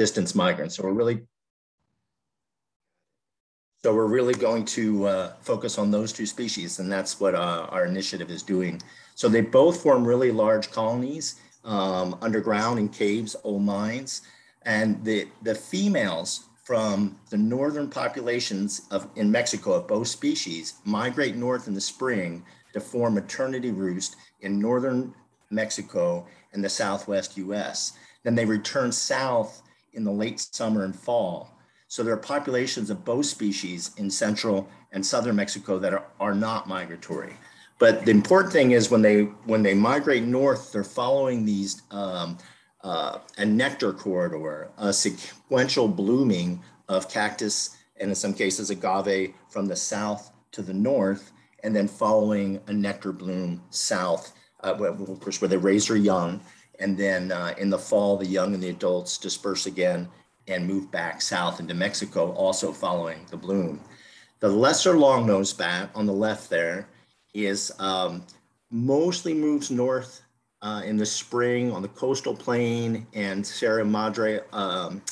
distance migrants. So we're really so we're really going to uh, focus on those two species, and that's what uh, our initiative is doing. So they both form really large colonies um, underground in caves, old mines, and the, the females from the northern populations of in Mexico of both species migrate north in the spring to form maternity roost in northern Mexico and the southwest US. Then they return south in the late summer and fall. So there are populations of both species in central and southern Mexico that are, are not migratory. But the important thing is when they when they migrate north, they're following these um, uh, a nectar corridor, a sequential blooming of cactus and in some cases agave from the south to the north, and then following a nectar bloom south, uh, where, where they raise their young, and then uh, in the fall, the young and the adults disperse again and move back south into Mexico, also following the bloom. The lesser long-nosed bat on the left there is um, mostly moves north uh, in the spring on the coastal plain and Sierra Madre um,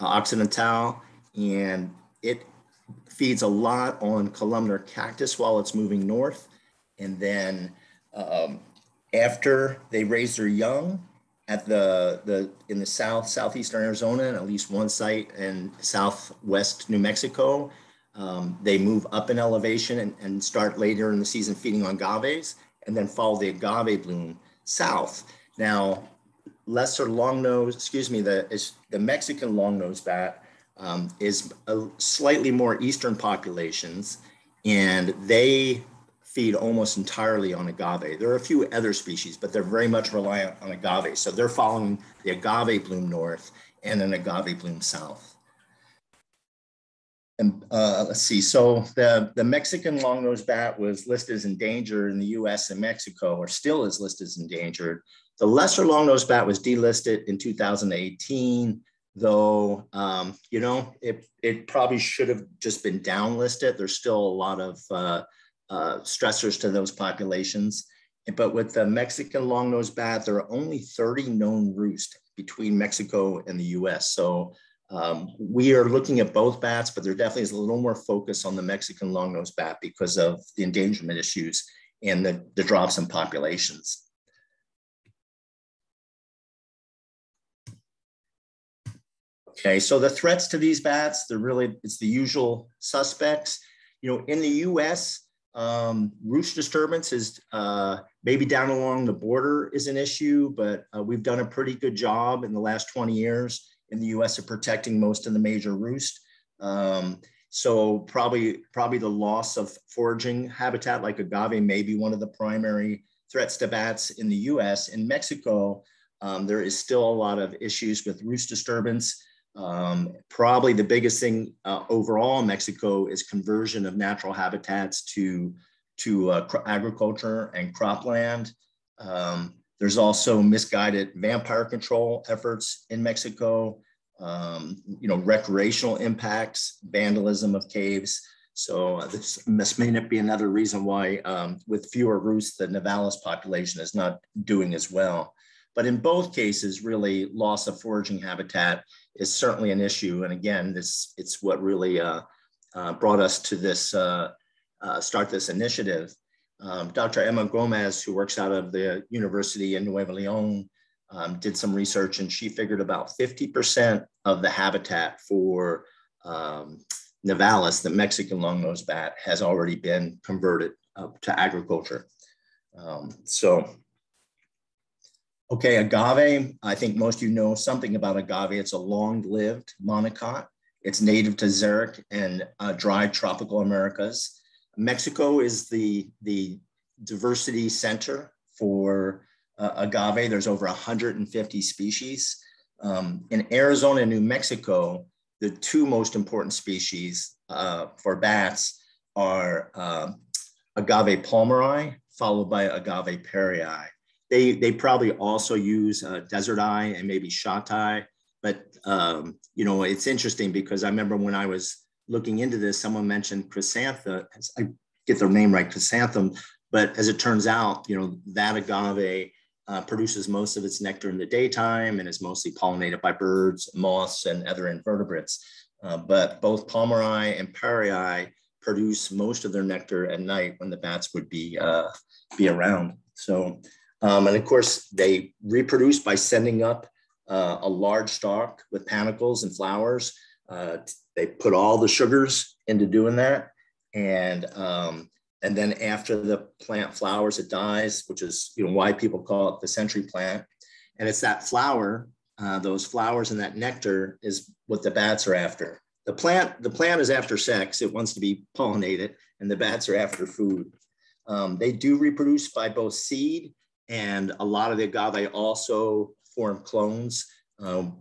uh, Occidental, and it feeds a lot on columnar cactus while it's moving north. And then um, after they raise their young, at the, the in the south southeastern Arizona and at least one site in southwest New Mexico. Um, they move up in elevation and, and start later in the season feeding on agaves and then follow the agave bloom south. Now, lesser long nose, excuse me, the, is the Mexican long nose bat um, is a slightly more eastern populations and they feed almost entirely on agave. There are a few other species, but they're very much reliant on agave. So they're following the agave bloom north and an agave bloom south. And uh, let's see, so the, the Mexican long-nosed bat was listed as endangered in the US and Mexico, or still is listed as endangered. The lesser long-nosed bat was delisted in 2018, though, um, you know, it, it probably should have just been downlisted. There's still a lot of uh, uh, stressors to those populations. But with the Mexican long-nosed bat, there are only 30 known roosts between Mexico and the US. So um, we are looking at both bats, but there definitely is a little more focus on the Mexican long-nosed bat because of the endangerment issues and the, the drops in populations. Okay, so the threats to these bats, they're really, it's the usual suspects. You know, in the US, um, roost disturbance is uh, maybe down along the border is an issue, but uh, we've done a pretty good job in the last 20 years in the US of protecting most of the major roost. Um, so probably, probably the loss of foraging habitat like agave may be one of the primary threats to bats in the US. In Mexico, um, there is still a lot of issues with roost disturbance. Um, probably the biggest thing uh, overall in Mexico is conversion of natural habitats to, to uh, agriculture and cropland. Um, there's also misguided vampire control efforts in Mexico, um, you know, recreational impacts, vandalism of caves. So uh, this, this may not be another reason why um, with fewer roosts, the Nivalis population is not doing as well. But in both cases, really loss of foraging habitat is certainly an issue. And again, this it's what really uh, uh, brought us to this uh, uh start this initiative. Um, Dr. Emma Gomez, who works out of the University in Nuevo Leon, um, did some research and she figured about 50% of the habitat for um, Nivalis, the Mexican long-nosed bat, has already been converted to agriculture. Um, so Okay, agave, I think most of you know something about agave. It's a long-lived monocot. It's native to xeric and uh, dry tropical Americas. Mexico is the, the diversity center for uh, agave. There's over 150 species. Um, in Arizona and New Mexico, the two most important species uh, for bats are uh, agave palmeri, followed by agave parryi. They, they probably also use uh, eye and maybe shot eye. But, um, you know, it's interesting because I remember when I was looking into this, someone mentioned chrysanthemum. I get their name right, chrysanthemum. But as it turns out, you know, that agave uh, produces most of its nectar in the daytime and is mostly pollinated by birds, moths, and other invertebrates. Uh, but both Palmeri and Parryi produce most of their nectar at night when the bats would be, uh, be around. So, um, and of course, they reproduce by sending up uh, a large stalk with panicles and flowers. Uh, they put all the sugars into doing that. And um, and then after the plant flowers, it dies, which is you know why people call it the century plant. And it's that flower, uh, those flowers and that nectar is what the bats are after. The plant, the plant is after sex. It wants to be pollinated, and the bats are after food. Um, they do reproduce by both seed, and a lot of the agave also form clones, um,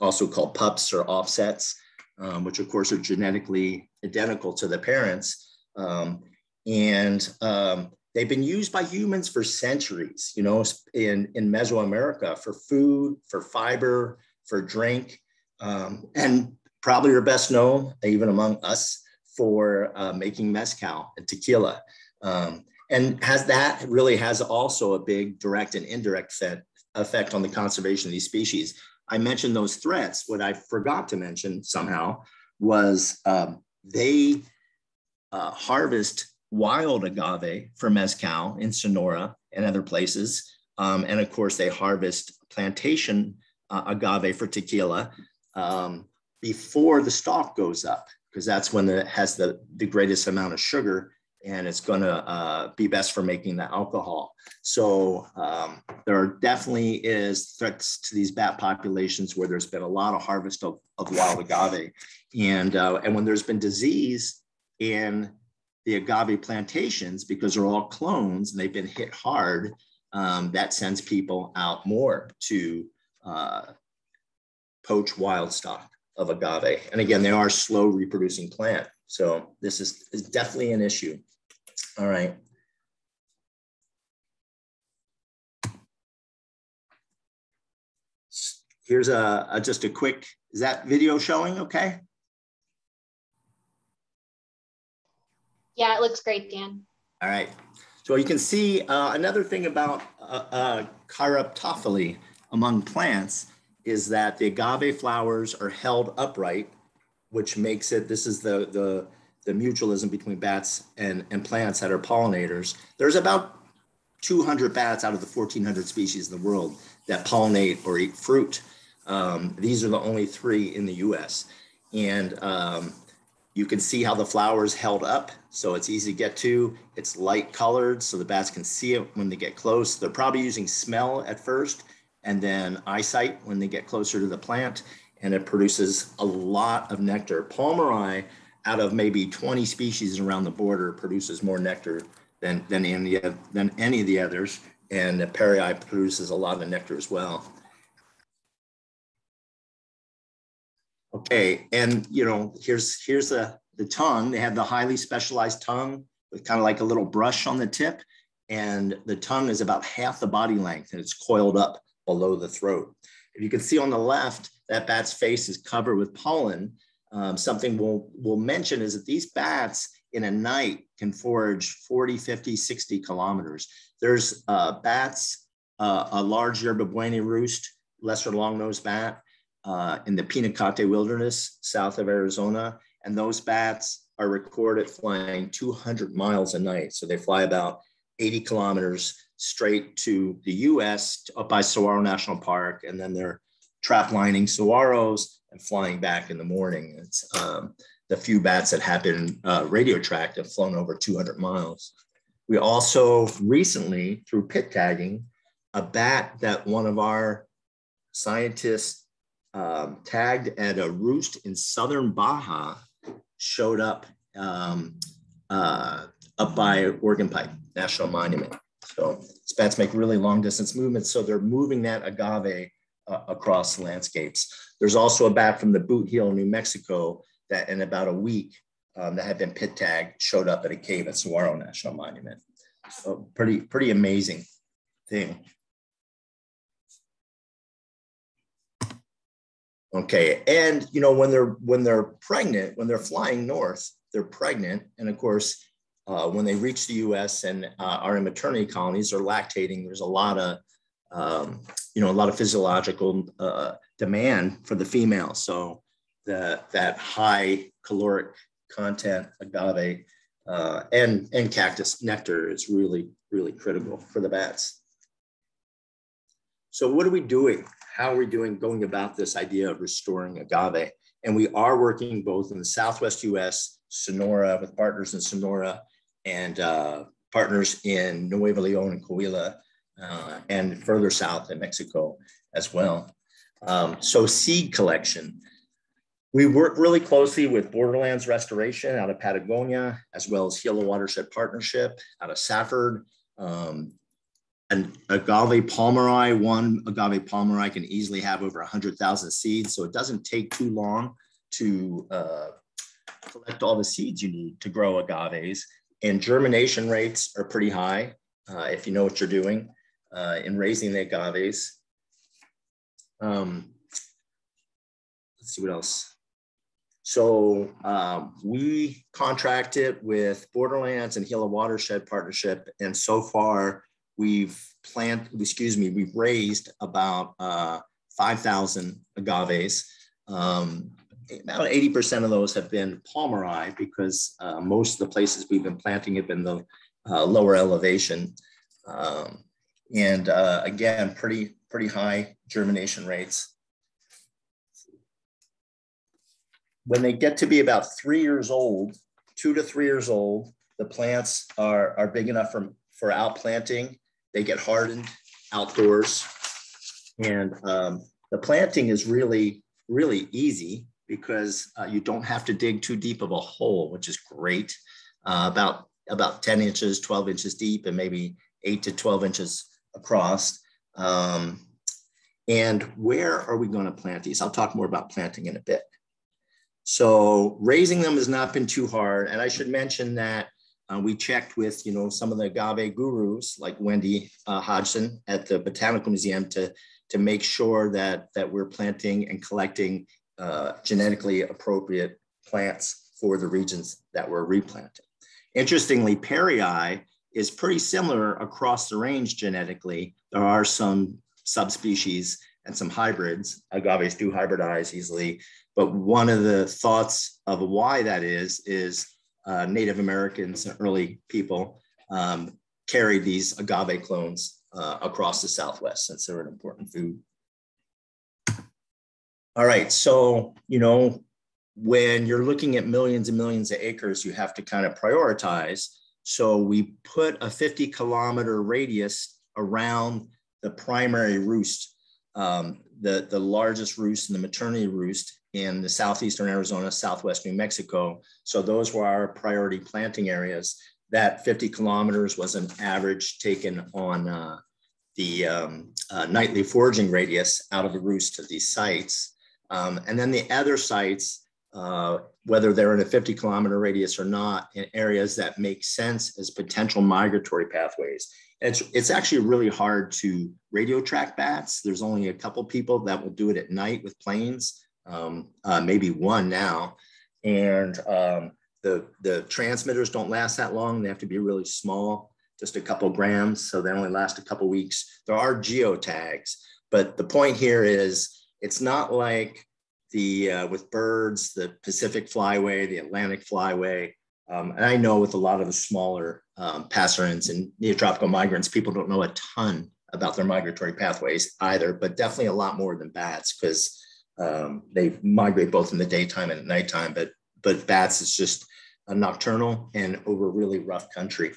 also called pups or offsets, um, which of course are genetically identical to the parents. Um, and um, they've been used by humans for centuries, you know, in, in Mesoamerica for food, for fiber, for drink, um, and probably are best known, even among us, for uh, making mezcal and tequila. Um, and has that really has also a big direct and indirect effect, effect on the conservation of these species. I mentioned those threats. What I forgot to mention somehow was um, they uh, harvest wild agave for mezcal in Sonora and other places. Um, and of course, they harvest plantation uh, agave for tequila um, before the stalk goes up, because that's when it has the, the greatest amount of sugar and it's going to uh, be best for making the alcohol. So um, there definitely is threats to these bat populations where there's been a lot of harvest of, of wild agave. And, uh, and when there's been disease in the agave plantations because they're all clones and they've been hit hard, um, that sends people out more to uh, poach wild stock of agave. And again, they are slow reproducing plant. So this is, is definitely an issue. All right. Here's a, a just a quick, is that video showing okay? Yeah, it looks great, Dan. All right. So you can see uh, another thing about uh, uh, chiropterophily among plants is that the agave flowers are held upright, which makes it, this is the, the, the mutualism between bats and, and plants that are pollinators. There's about 200 bats out of the 1400 species in the world that pollinate or eat fruit. Um, these are the only three in the US. And um, you can see how the flower is held up, so it's easy to get to. It's light colored, so the bats can see it when they get close. They're probably using smell at first and then eyesight when they get closer to the plant, and it produces a lot of nectar. Palmeri, out of maybe 20 species around the border, produces more nectar than, than, any, than any of the others, and the Parryi produces a lot of nectar as well. Okay, and you know, here's here's the the tongue. They have the highly specialized tongue with kind of like a little brush on the tip, and the tongue is about half the body length, and it's coiled up below the throat. If you can see on the left, that bat's face is covered with pollen. Um, something we'll, we'll mention is that these bats in a night can forage 40, 50, 60 kilometers. There's uh, bats, uh, a large yerba buena roost, lesser long-nosed bat, uh, in the Pinacate Wilderness, south of Arizona. And those bats are recorded flying 200 miles a night. So they fly about 80 kilometers straight to the US up by Saguaro National Park. And then they're trap lining saguaros and flying back in the morning. It's um, the few bats that have been uh, radio tracked have flown over 200 miles. We also recently, through pit tagging, a bat that one of our scientists um, tagged at a roost in southern Baja showed up um, uh, up by Organ Pipe National Monument. So bats make really long distance movements. So they're moving that agave uh, across landscapes. There's also a bat from the Boot Heel, New Mexico that in about a week um, that had been pit tagged showed up at a cave at Saguaro National Monument. So pretty, pretty amazing thing. Okay, and you know when they're when they're pregnant, when they're flying north, they're pregnant, and of course, uh, when they reach the U.S. and uh, are in maternity colonies, they're lactating. There's a lot of um, you know, a lot of physiological uh, demand for the female. So the, that high caloric content agave uh, and, and cactus nectar is really, really critical for the bats. So what are we doing? How are we doing going about this idea of restoring agave? And we are working both in the Southwest US, Sonora, with partners in Sonora and uh, partners in Nuevo Leon and Coahuila, uh, and further south in Mexico as well. Um, so seed collection. We work really closely with Borderlands Restoration out of Patagonia, as well as Gila Watershed Partnership out of Safford. Um, an agave palmeri, one agave palmeri can easily have over 100,000 seeds. So it doesn't take too long to uh, collect all the seeds you need to grow agaves. And germination rates are pretty high uh, if you know what you're doing uh, in raising the agaves. Um, let's see what else. So um, we contracted with Borderlands and Gila Watershed Partnership, and so far we've planted, excuse me, we've raised about uh, 5,000 agaves. Um, about 80% of those have been palmeri because uh, most of the places we've been planting have been the uh, lower elevation. Um, and uh, again, pretty, pretty high germination rates. When they get to be about three years old, two to three years old, the plants are, are big enough for, for outplanting. They get hardened outdoors. And um, the planting is really, really easy because uh, you don't have to dig too deep of a hole, which is great. Uh, about about 10 inches, 12 inches deep, and maybe eight to 12 inches across. Um, and where are we going to plant these? I'll talk more about planting in a bit. So raising them has not been too hard. And I should mention that uh, we checked with, you know, some of the agave gurus like Wendy uh, Hodgson at the Botanical Museum to, to make sure that, that we're planting and collecting uh, genetically appropriate plants for the regions that we're replanting. Interestingly, Parryi is pretty similar across the range genetically. There are some subspecies and some hybrids. Agaves do hybridize easily, but one of the thoughts of why that is, is uh, Native Americans and early people um, carried these agave clones uh, across the Southwest since they're an important food. All right, so, you know, when you're looking at millions and millions of acres, you have to kind of prioritize. So we put a 50 kilometer radius around the primary roost, um, the, the largest roost and the maternity roost in the southeastern Arizona, southwest New Mexico. So those were our priority planting areas. That 50 kilometers was an average taken on uh, the um, uh, nightly foraging radius out of the roost of these sites. Um, and then the other sites, uh, whether they're in a 50 kilometer radius or not, in areas that make sense as potential migratory pathways. it's, it's actually really hard to radio track bats. There's only a couple people that will do it at night with planes, um, uh, maybe one now. And um, the, the transmitters don't last that long. They have to be really small, just a couple grams. So they only last a couple weeks. There are geotags, but the point here is it's not like the uh, with birds, the Pacific Flyway, the Atlantic Flyway. Um, and I know with a lot of the smaller um, passerines and neotropical migrants, people don't know a ton about their migratory pathways either, but definitely a lot more than bats because um, they migrate both in the daytime and at nighttime. But but bats is just a nocturnal and over really rough country.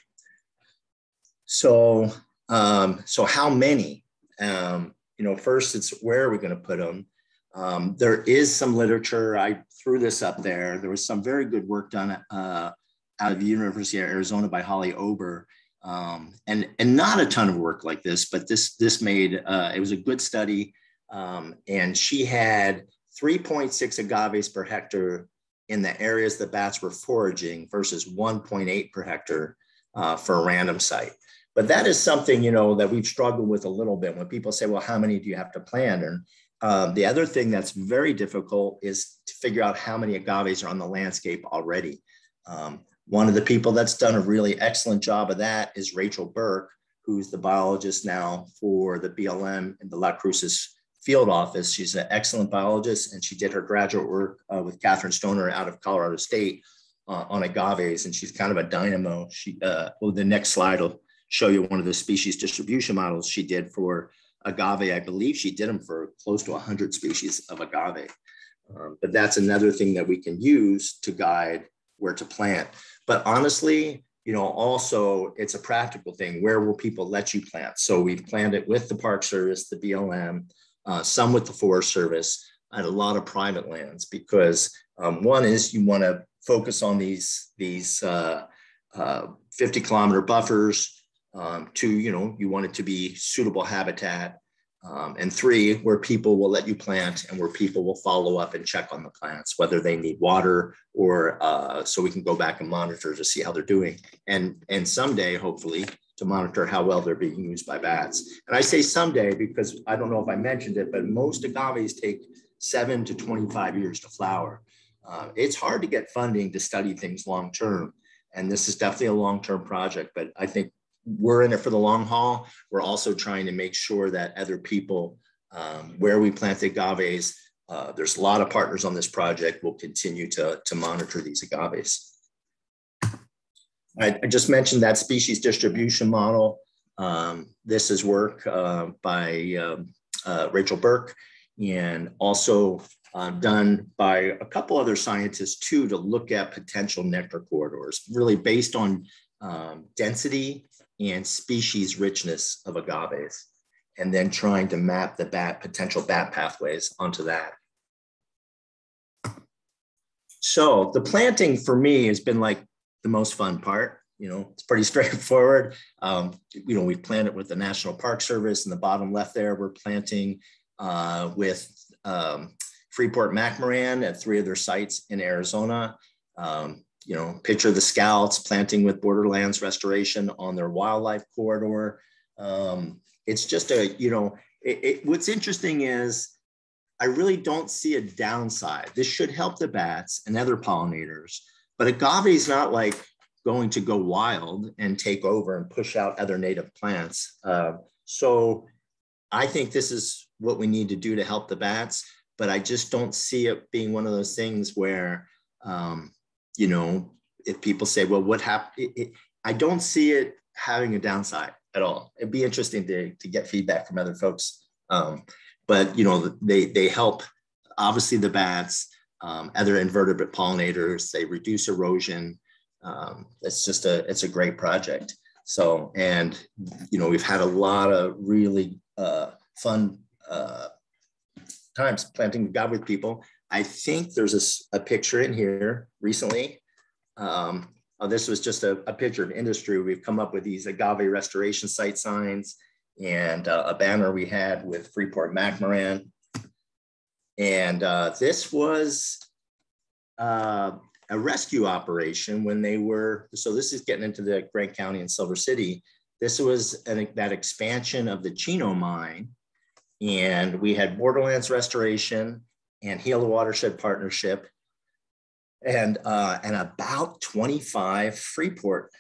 So um, so how many? Um, you know, first it's where are we going to put them? Um, there is some literature. I threw this up there. There was some very good work done uh, out of the University of Arizona by Holly Ober, um, and and not a ton of work like this, but this this made uh, it was a good study, um, and she had 3.6 agaves per hectare in the areas the bats were foraging versus 1.8 per hectare uh, for a random site. But that is something, you know, that we've struggled with a little bit when people say, well, how many do you have to plant? And um, the other thing that's very difficult is to figure out how many agaves are on the landscape already. Um, one of the people that's done a really excellent job of that is Rachel Burke who's the biologist now for the BLM in the Las Cruces field office. She's an excellent biologist, and she did her graduate work uh, with Catherine Stoner out of Colorado State uh, on agaves, and she's kind of a dynamo. She, uh, well, the next slide will show you one of the species distribution models she did for agave. I believe she did them for close to 100 species of agave. Um, but that's another thing that we can use to guide where to plant. But honestly, you know, also it's a practical thing. Where will people let you plant? So we've planted with the Park Service, the BLM, uh, some with the Forest Service, and a lot of private lands because um, one is you want to focus on these these uh, uh, 50 kilometer buffers. Um, two, you know, you want it to be suitable habitat. Um, and three, where people will let you plant and where people will follow up and check on the plants, whether they need water or uh, so we can go back and monitor to see how they're doing. And, and someday, hopefully, to monitor how well they're being used by bats. And I say someday because I don't know if I mentioned it, but most agaves take seven to 25 years to flower. Uh, it's hard to get funding to study things long term. And this is definitely a long term project, but I think we're in it for the long haul. We're also trying to make sure that other people, um, where we plant agaves, uh, there's a lot of partners on this project. We'll continue to, to monitor these agaves. I, I just mentioned that species distribution model. Um, this is work uh, by um, uh, Rachel Burke and also uh, done by a couple other scientists too to look at potential nectar corridors, really based on um, density and species richness of agaves, and then trying to map the bat potential bat pathways onto that. So the planting for me has been like the most fun part. You know, it's pretty straightforward. Um, you know, we've planted with the National Park Service in the bottom left there. We're planting uh, with um, Freeport McMoRan at three of their sites in Arizona. Um, you know, picture the scouts planting with Borderlands Restoration on their wildlife corridor. Um, it's just a, you know, it, it, what's interesting is I really don't see a downside. This should help the bats and other pollinators, but agave is not like going to go wild and take over and push out other native plants. Uh, so I think this is what we need to do to help the bats, but I just don't see it being one of those things where um, you know, if people say, well, what happened? I don't see it having a downside at all. It'd be interesting to, to get feedback from other folks. Um, but, you know, they, they help obviously the bats, um, other invertebrate pollinators, they reduce erosion. Um, it's just a, it's a great project. So, and, you know, we've had a lot of really uh, fun uh, times planting God with people. I think there's a, a picture in here recently. Um, oh, this was just a, a, picture of industry. We've come up with these agave restoration site signs and uh, a banner we had with Freeport McMoRan. And uh, this was uh, a rescue operation when they were, so this is getting into the Grant County and Silver City. This was an, that expansion of the Chino mine. And we had Borderlands Restoration and Gila Watershed Partnership, and uh, and about 25 Freeport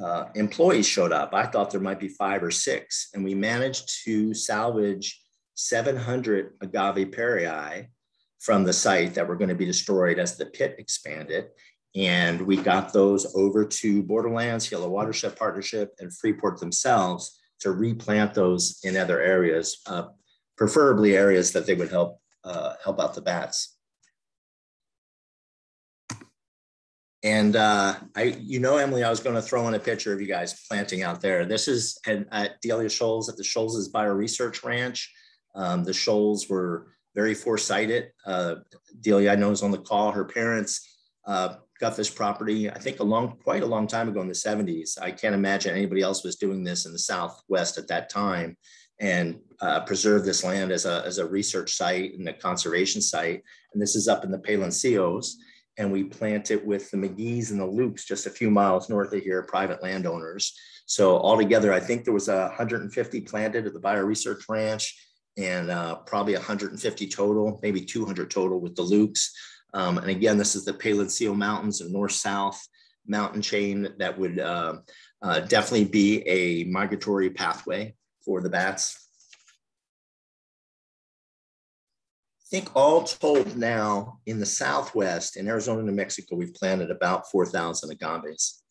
uh, employees showed up. I thought there might be five or six, and we managed to salvage 700 agave parryi from the site that were going to be destroyed as the pit expanded. And we got those over to Borderlands, the Watershed Partnership, and Freeport themselves to replant those in other areas, uh, preferably areas that they would help uh, help out the bats. And uh, I, you know, Emily, I was going to throw in a picture of you guys planting out there. This is at, at Delia Shoals at the Shoals' Bio Research Ranch. Um, the Shoals were very foresighted. Uh, Delia, I know, is on the call. Her parents uh, got this property, I think, a long, quite a long time ago in the 70s. I can't imagine anybody else was doing this in the Southwest at that time and uh, preserve this land as a, as a research site and a conservation site. And this is up in the Peloncillos. And we plant it with the McGee's and the Lukes just a few miles north of here, private landowners. So altogether, I think there was a 150 planted at the Bio Research Ranch and uh, probably 150 total, maybe 200 total with the Lukes. Um, and again, this is the Peloncillo Mountains and north-south mountain chain that would uh, uh, definitely be a migratory pathway for the bats. I think all told now in the Southwest, in Arizona, New Mexico, we've planted about 4,000 agaves.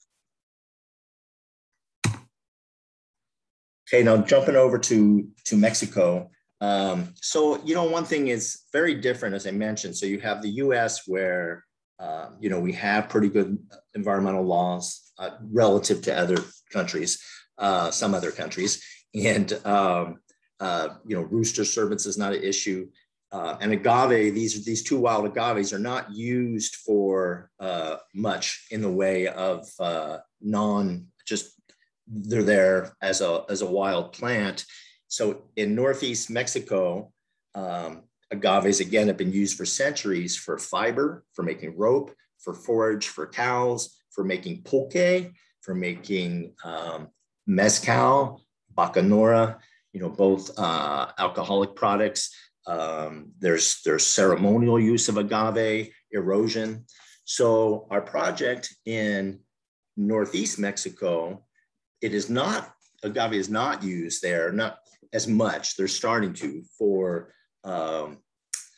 Okay, now jumping over to, to Mexico. Um, so, you know, one thing is very different, as I mentioned. So you have the US where, uh, you know, we have pretty good environmental laws uh, relative to other countries, uh, some other countries. And, um, uh, you know, roost disturbance is not an issue. Uh, and agave, these, these two wild agaves are not used for uh, much in the way of non, just they're there as a, as a wild plant. So in Northeast Mexico, um, agaves again have been used for centuries for fiber, for making rope, for forage for cows, for making pulque, for making um, mezcal, bacanora, you know, both uh, alcoholic products. Um, there's, there's ceremonial use of agave, erosion. So our project in Northeast Mexico it is not agave is not used there, not as much. They're starting to for um,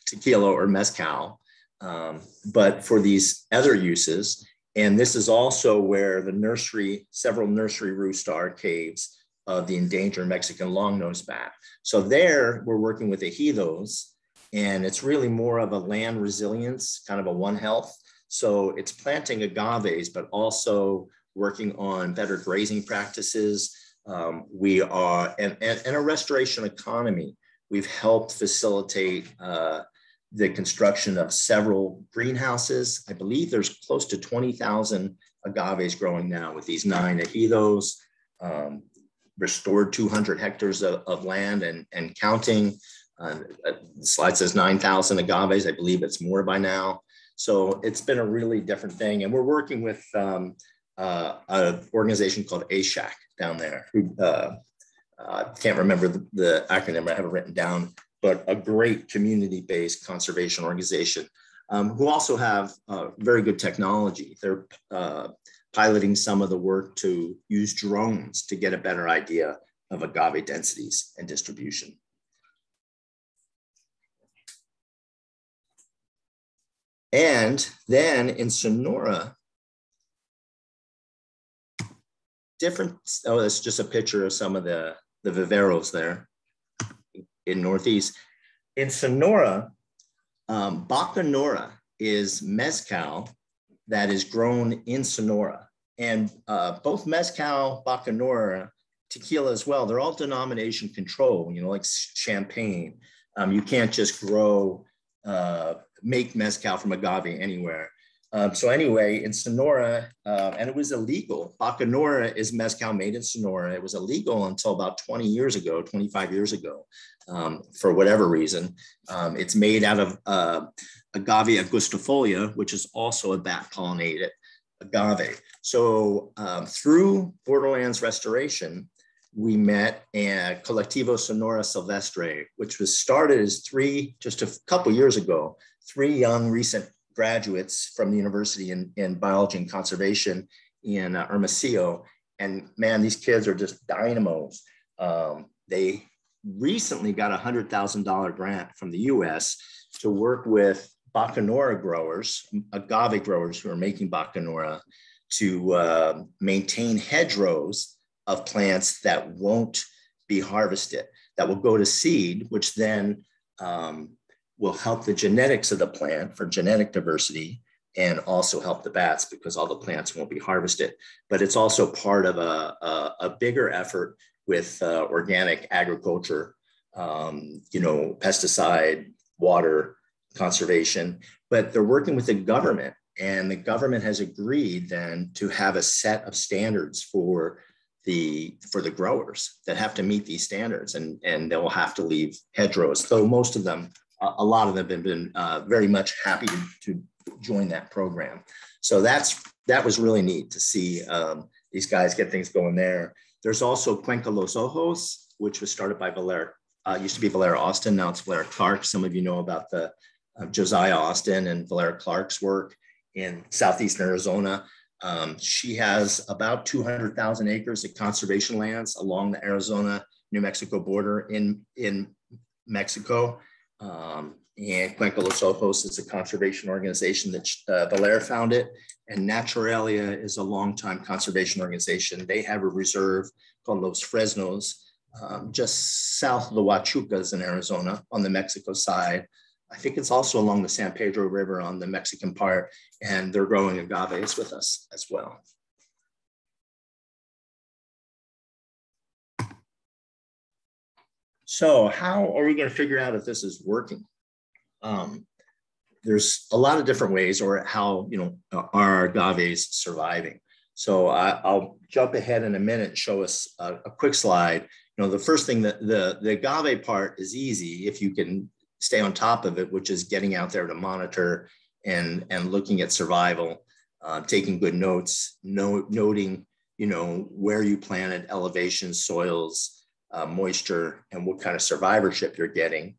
tequila or mezcal, um, but for these other uses. And this is also where the nursery, several nursery roost are caves of the endangered Mexican longnose bat. So there we're working with ejidos and it's really more of a land resilience, kind of a one health. So it's planting agaves, but also working on better grazing practices. Um, we are, and, and, and, a restoration economy. We've helped facilitate uh, the construction of several greenhouses. I believe there's close to 20,000 agaves growing now with these nine ejidos, um, restored 200 hectares of, of, land and, and counting. Uh, the slide says 9,000 agaves. I believe it's more by now. So it's been a really different thing. And we're working with um, uh, an organization called ASHAC down there. Uh, uh, can't remember the, the, acronym, I have it written down, but a great community-based conservation organization um, who also have uh, very good technology. They're uh, piloting some of the work to use drones to get a better idea of agave densities and distribution. And then in Sonora, different. Oh, that's just a picture of some of the, the viveros there in Northeast. In Sonora, um, Bacanora is mezcal that is grown in Sonora. And uh, both mezcal, Bacanora, tequila as well, they're all denomination control, you know, like champagne. Um, you can't just grow, uh, make mezcal from agave anywhere. Um, so anyway, in Sonora, uh, and it was illegal. Bacanora is mezcal made in Sonora. It was illegal until about 20 years ago, 25 years ago, um, for whatever reason. Um, it's made out of uh, agave angustifolia, which is also a bat pollinated agave. So um, through Borderlands Restoration, we met at Colectivo Sonora Silvestre, which was started as three, just a couple years ago, three young recent graduates from the university in, in biology and conservation in uh, Hermosillo. And man, these kids are just dynamos. Um, they recently got a $100,000 grant from the US to work with Bacanora growers, agave growers who are making Bacanora to uh, maintain hedgerows of plants that won't be harvested, that will go to seed, which then um, will help the genetics of the plant for genetic diversity and also help the bats because all the plants won't be harvested. But it's also part of a, a, a bigger effort with uh, organic agriculture, um, you know, pesticide, water conservation. But they're working with the government, and the government has agreed then to have a set of standards for the for the growers that have to meet these standards, and and they will have to leave hedgerows. Though most of them a lot of them have been uh, very much happy to, join that program. So that's that was really neat to see um, these guys get things going there. There's also Cuenca Los Ojos, which was started by Valera, uh, used to be Valera Austin, now it's Valera Clark. Some of you know about the uh, Josiah Austin and Valera Clark's work in Southeastern Arizona. Um, she has about 200,000 acres of conservation lands along the Arizona New Mexico border in, in Mexico. Um, and Cuenca Los Ojos is a conservation organization that uh, Valera founded, and Naturalia is a longtime conservation organization. They have a reserve called Los Fresnos, um, just south of the Huachucas in Arizona on the Mexico side. I think it's also along the San Pedro River on the Mexican part, and they're growing agaves with us as well. So how are we going to figure out if this is working? Um, there's a lot of different ways or how, you know, are agaves surviving. So I, will jump ahead in a minute and show us a, a, quick slide. You know, the first thing that the, the agave part is easy if you can stay on top of it, which is getting out there to monitor and, and looking at survival, uh, taking good notes, no, noting, you know, where you planted, elevation, soils, uh, moisture, and what kind of survivorship you're getting.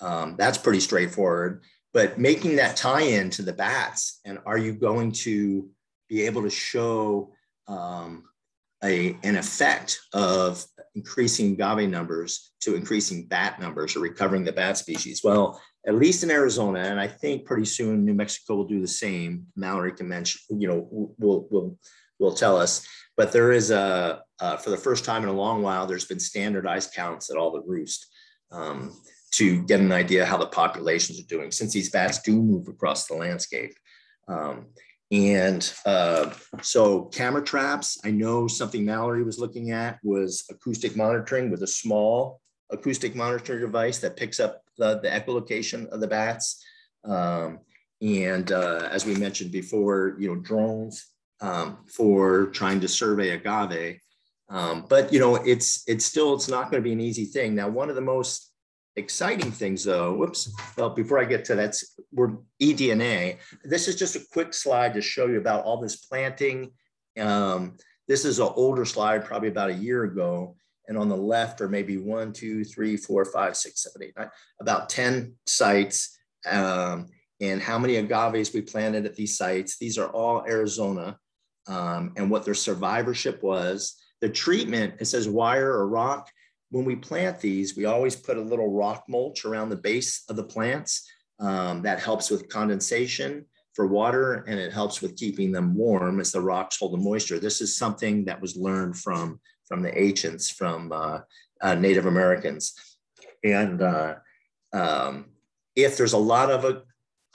Um, that's pretty straightforward. But making that tie in to the bats, and are you going to be able to show um, a, an effect of increasing agave numbers to increasing bat numbers or recovering the bat species? Well, at least in Arizona, and I think pretty soon New Mexico will do the same. Mallory can mention, you know, will will will tell us. But there is a uh, for the first time in a long while, there's been standardized counts at all the roost. Um, to get an idea how the populations are doing since these bats do move across the landscape. Um, and uh, so camera traps, I know something Mallory was looking at was acoustic monitoring with a small acoustic monitoring device that picks up the, the echolocation of the bats. Um, and uh, as we mentioned before, you know, drones um, for trying to survey agave. Um, but you know, it's it's still it's not going to be an easy thing. Now, one of the most exciting things though, whoops, well, before I get to that, we're eDNA. This is just a quick slide to show you about all this planting. Um, this is an older slide, probably about a year ago. And on the left are maybe one, two, three, four, five, six, seven, eight, nine, about 10 sites. Um, and how many agaves we planted at these sites. These are all Arizona um, and what their survivorship was. The treatment, it says wire or rock when we plant these, we always put a little rock mulch around the base of the plants. Um, that helps with condensation for water and it helps with keeping them warm as the rocks hold the moisture. This is something that was learned from, from the ancients, from uh, uh, Native Americans. And uh, um, if there's a lot of a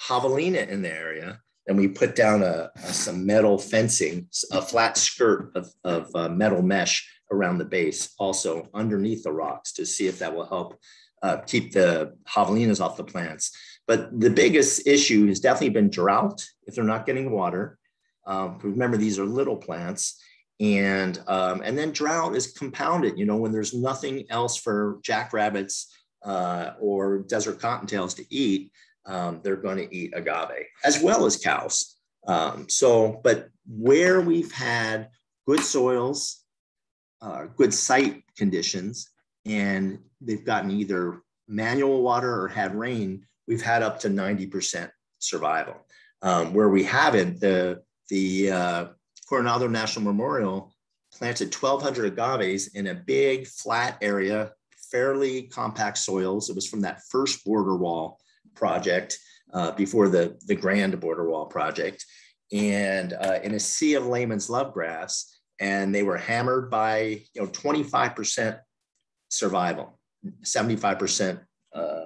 javelina in the area, then we put down a, a some metal fencing, a flat skirt of, of uh, metal mesh around the base, also underneath the rocks to see if that will help uh, keep the javelinas off the plants. But the biggest issue has definitely been drought if they're not getting water. Um, remember, these are little plants. And, um, and then drought is compounded, you know, when there's nothing else for jackrabbits uh, or desert cottontails to eat, um, they're going to eat agave as well as cows. Um, so, but where we've had good soils, uh, good site conditions and they've gotten either manual water or had rain, we've had up to 90% survival. Um, where we haven't, the, the uh, Coronado National Memorial planted 1,200 agaves in a big flat area, fairly compact soils. It was from that first border wall project uh, before the, the grand border wall project. And uh, in a sea of Lehmann's love grass, and they were hammered by you know 25% survival 75% uh,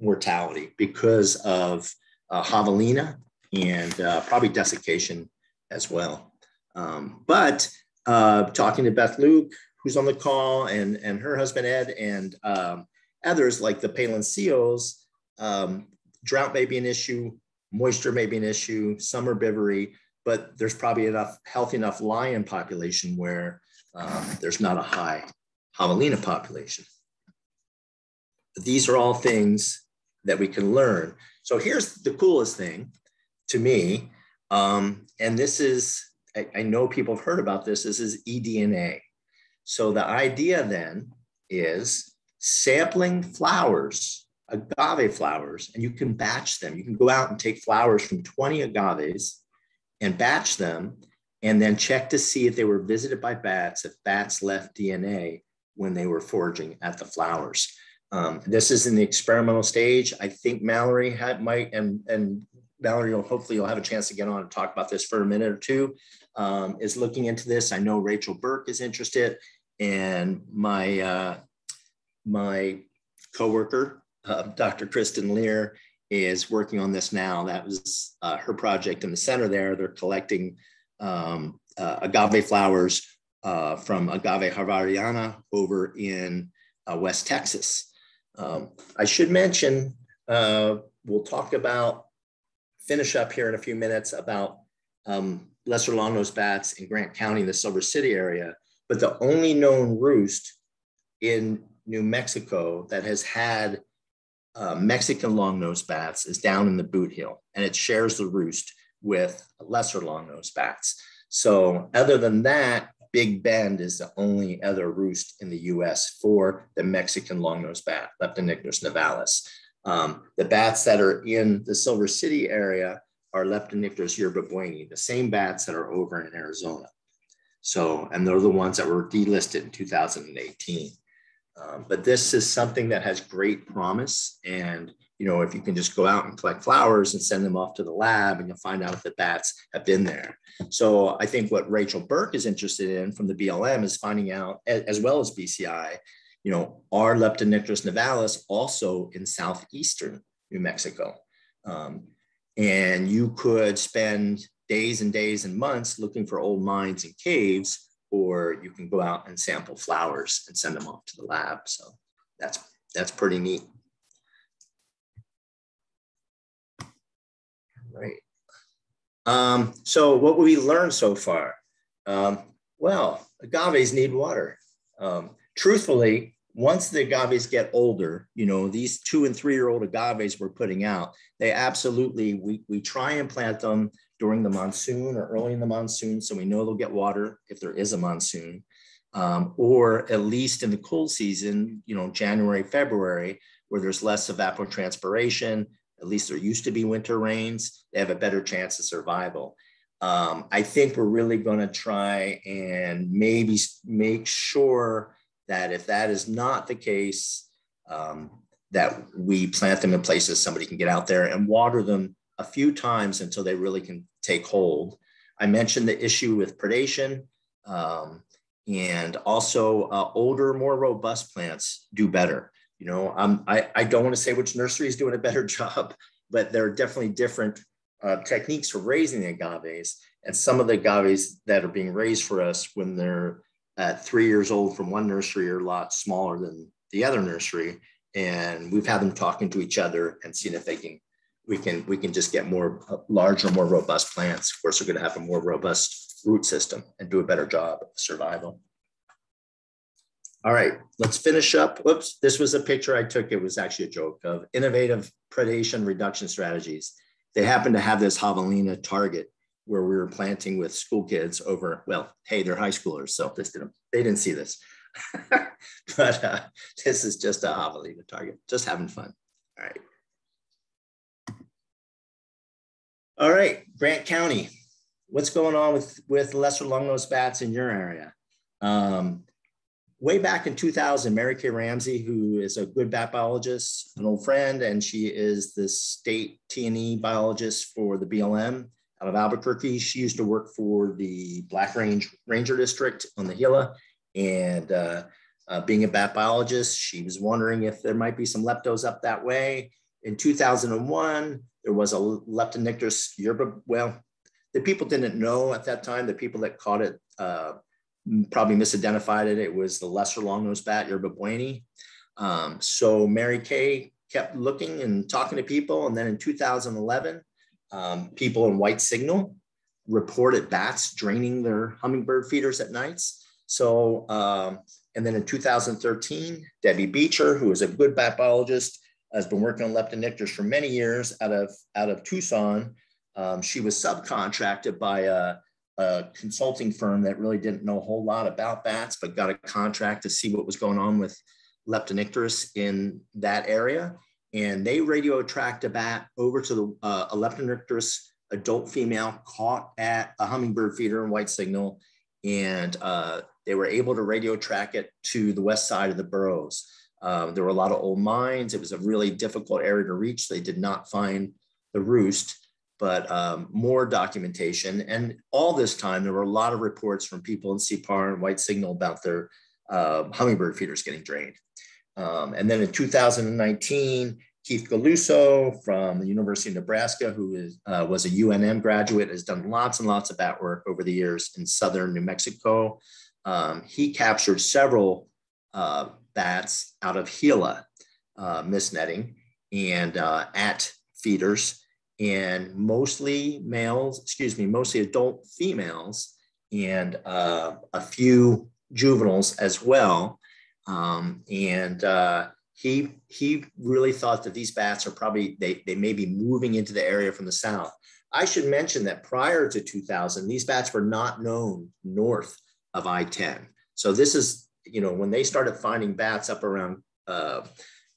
mortality because of uh, javelina and uh, probably desiccation as well. Um, but uh, talking to beth luke who's on the call and, and her husband ed and um, others like the Peloncillos um, drought may be an issue moisture may be an issue summer herbivory but there's probably enough healthy enough lion population where um, there's not a high javelina population. These are all things that we can learn. So here's the coolest thing to me, um, and this is, I, I know people have heard about this, this is eDNA. So the idea then is sampling flowers, agave flowers, and you can batch them. You can go out and take flowers from 20 agaves and batch them and then check to see if they were visited by bats, if bats left DNA when they were foraging at the flowers. Um, this is in the experimental stage. I think Mallory had might and and Mallory, you'll, hopefully you'll have a chance to get on and talk about this for a minute or two. Um, is looking into this. I know Rachel Burke is interested, and my uh, my coworker, uh, Dr. Kristen Lear, is working on this now. That was uh, her project in the center there. They're collecting um, uh, agave flowers uh, from Agave havardiana over in uh, West Texas. Um, I should mention, uh, we'll talk about, finish up here in a few minutes about um, lesser longnose bats in Grant County, the Silver City area, but the only known roost in New Mexico that has had uh, Mexican longnose bats is down in the Boot Heel, and it shares the roost with lesser longnose bats. So other than that, Big Bend is the only other roost in the US for the Mexican longnose bat, Leptonycteris nivalis. Um, the bats that are in the Silver City area are Leptonycteris yerba the same bats that are over in Arizona. So, and they're the ones that were delisted in 2018. Um, but this is something that has great promise. And, you know, if you can just go out and collect flowers and send them off to the lab and you'll find out if the bats have been there. So I think what Rachel Burke is interested in from the BLM is finding out, as well as BCI, you know, are Leptonycteris nivalis also in southeastern New Mexico? Um, and you could spend days and days and months looking for old mines and caves or you can go out and sample flowers and send them off to the lab. So that's, that's pretty neat. Right. Um, so what we learned so far? Um, well, agaves need water. Um, truthfully, once the agaves get older, you know, these two and three year old agaves we're putting out, they absolutely, we, we try and plant them during the monsoon or early in the monsoon. So we know they'll get water if there is a monsoon, um, or at least in the cool season, you know, January, February, where there's less evapotranspiration, at least there used to be winter rains, they have a better chance of survival. Um, I think we're really going to try and maybe make sure that if that is not the case, um, that we plant them in places somebody can get out there and water them a few times until they really can take hold. I mentioned the issue with predation um, and also uh, older, more robust plants do better. You know, I, I don't want to say which nursery is doing a better job, but there are definitely different uh, techniques for raising the agaves. And some of the agaves that are being raised for us when they're at three years old from one nursery are a lot smaller than the other nursery. And we've had them talking to each other and seeing if they can we can we can just get more uh, larger, more robust plants. Of course, we're going to have a more robust root system and do a better job of survival. All right, let's finish up. Whoops, this was a picture I took. It was actually a joke of innovative predation reduction strategies. They happen to have this javelina target where we were planting with school kids over, well, hey, they're high schoolers, so this didn't, they didn't see this. but uh, this is just a javelina target, just having fun. All right. All right, Grant County, what's going on with, with lesser longnose bats in your area? Um, way back in 2000, Mary Kay Ramsey, who is a good bat biologist, an old friend, and she is the state T&E biologist for the BLM out of Albuquerque. She used to work for the Black Range Ranger District on the Gila. And uh, uh, being a bat biologist, she was wondering if there might be some leptos up that way. In 2001, there was a Leptonycteris yerba. Well, the people didn't know at that time. The people that caught it uh, probably misidentified it. It was the lesser longnose bat, yerbabuenae. Um, so Mary Kay kept looking and talking to people. And then in 2011, um, people in White Signal reported bats draining their hummingbird feeders at nights. So, um, and then in 2013, Debbie Buecher, who is a good bat biologist, has been working on leptonycteris for many years out of, out of Tucson. Um, she was subcontracted by a, a, consulting firm that really didn't know a whole lot about bats, but got a contract to see what was going on with Leptonycteris in that area. And they radio tracked a bat over to the uh, a Leptonycteris adult female caught at a hummingbird feeder in white signal, and uh, they were able to radio track it to the west side of the Burros. Um, there were a lot of old mines. It was a really difficult area to reach. They did not find the roost, but um, more documentation. And all this time, there were a lot of reports from people in CPAR and White Signal about their uh, hummingbird feeders getting drained. Um, and then in 2019, Keith Geluso from the University of Nebraska, who is, uh, was a UNM graduate, has done lots and lots of bat work over the years in southern New Mexico. Um, he captured several uh, bats out of Gila uh, mist netting and uh, at feeders, and mostly males, excuse me, mostly adult females, and uh, a few juveniles as well. Um, and uh, he he really thought that these bats are probably they, they may be moving into the area from the south. I should mention that prior to 2000, these bats were not known north of I-10. So this is you know when they started finding bats up around uh,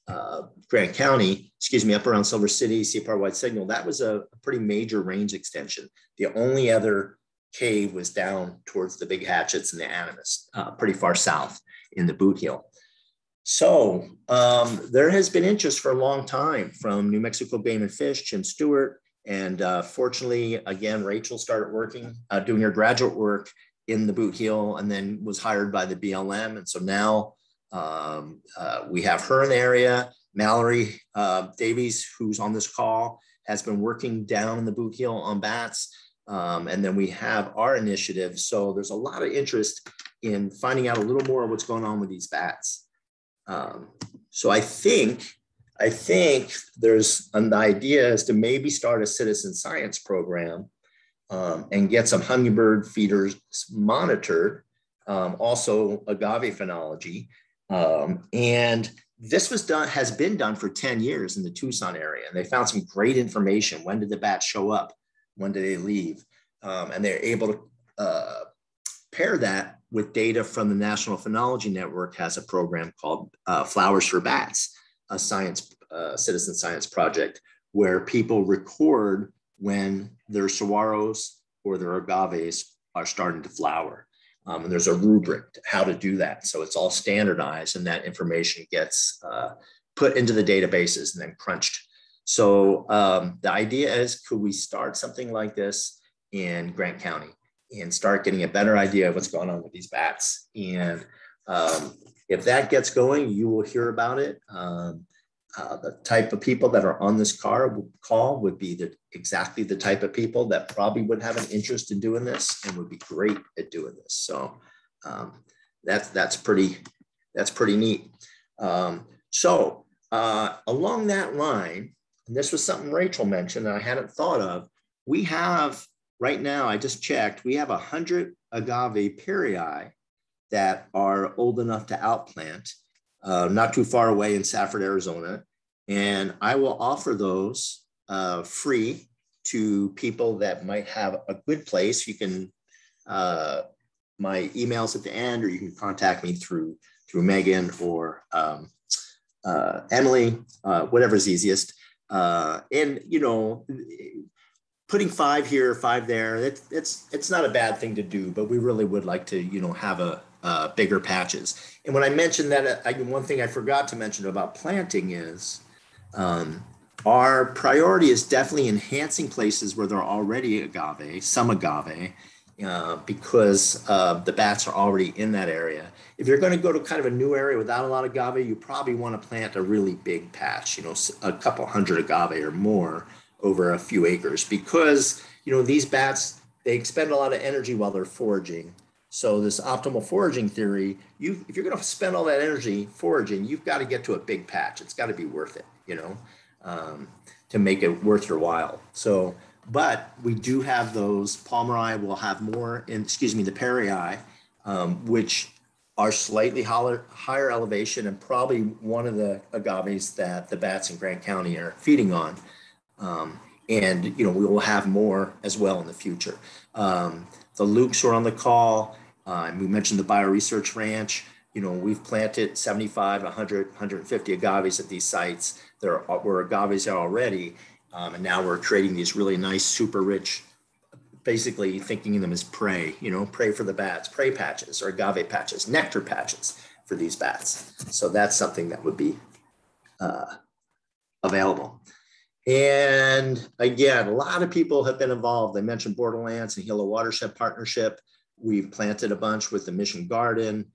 uh, Grant County, excuse me, up around Silver City, CPR White Signal, that was a, a pretty major range extension. The only other cave was down towards the Big Hatchets and the Animas, uh, pretty far south in the Boot Heel. So um, there has been interest for a long time from New Mexico Game and Fish, Jim Stuart, and uh, fortunately, again, Rachel started working, uh, doing her graduate work in the Boot Heel, and then was hired by the BLM. And so now um, uh, we have her in the area. Mallory uh, Davies, who's on this call, has been working down in the Boot Heel on bats. Um, and then we have our initiative. So there's a lot of interest in finding out a little more of what's going on with these bats. Um, so I think I think there's an idea is to maybe start a citizen science program um, and get some hummingbird feeders monitored, um, also agave phenology. Um, and this was done, has been done for 10 years in the Tucson area. And they found some great information. When did the bats show up? When did they leave? Um, and they're able to uh, pair that with data from the National Phenology Network has a program called uh, Flowers for Bats, a science uh, citizen science project where people record when their saguaros or their agaves are starting to flower. Um, and there's a rubric to how to do that. So it's all standardized and that information gets uh, put into the databases and then crunched. So um, the idea is, could we start something like this in Grant County? and start getting a better idea of what's going on with these bats. And um, if that gets going, you will hear about it. Um, uh, the type of people that are on this car call would be the, exactly the type of people that probably would have an interest in doing this and would be great at doing this. So um, that's that's pretty that's pretty neat. Um, so uh, along that line, and this was something Rachel mentioned that I hadn't thought of. We have right now, I just checked, we have a 100 agave parryi that are old enough to outplant, uh, not too far away in Safford, Arizona. And I will offer those uh, free to people that might have a good place. You can, uh, my email's at the end, or you can contact me through through Megan or um, uh, Emily, uh, whatever's easiest. Uh, and you know, putting five here, five there, it's it's it's not a bad thing to do, but we really would like to, you know, have a uh, bigger patches. And when I mentioned that, I, one thing I forgot to mention about planting is um, our priority is definitely enhancing places where there are already agave, some agave, uh, because uh, the bats are already in that area. If you're going to go to kind of a new area without a lot of agave, you probably want to plant a really big patch, you know, a couple hundred agave or more over a few acres because you know these bats they expend a lot of energy while they're foraging so this optimal foraging theory you if you're going to spend all that energy foraging you've got to get to a big patch it's got to be worth it you know um, to make it worth your while so but we do have those palmeri will have more in excuse me the parryi um, which are slightly higher, higher elevation and probably one of the agaves that the bats in Grant County are feeding on. Um, and you know we will have more as well in the future. Um, the Lukes are on the call, uh, and we mentioned the Bio Research Ranch. You know we've planted 75, 100, 150 agaves at these sites. There were agaves there already, Um, and now we're creating these really nice, super rich, basically thinking of them as prey, you know, prey for the bats, prey patches or agave patches, nectar patches for these bats. So that's something that would be uh, available. And again, a lot of people have been involved. I mentioned Borderlands and Gila Watershed Partnership. We've planted a bunch with the Mission Garden.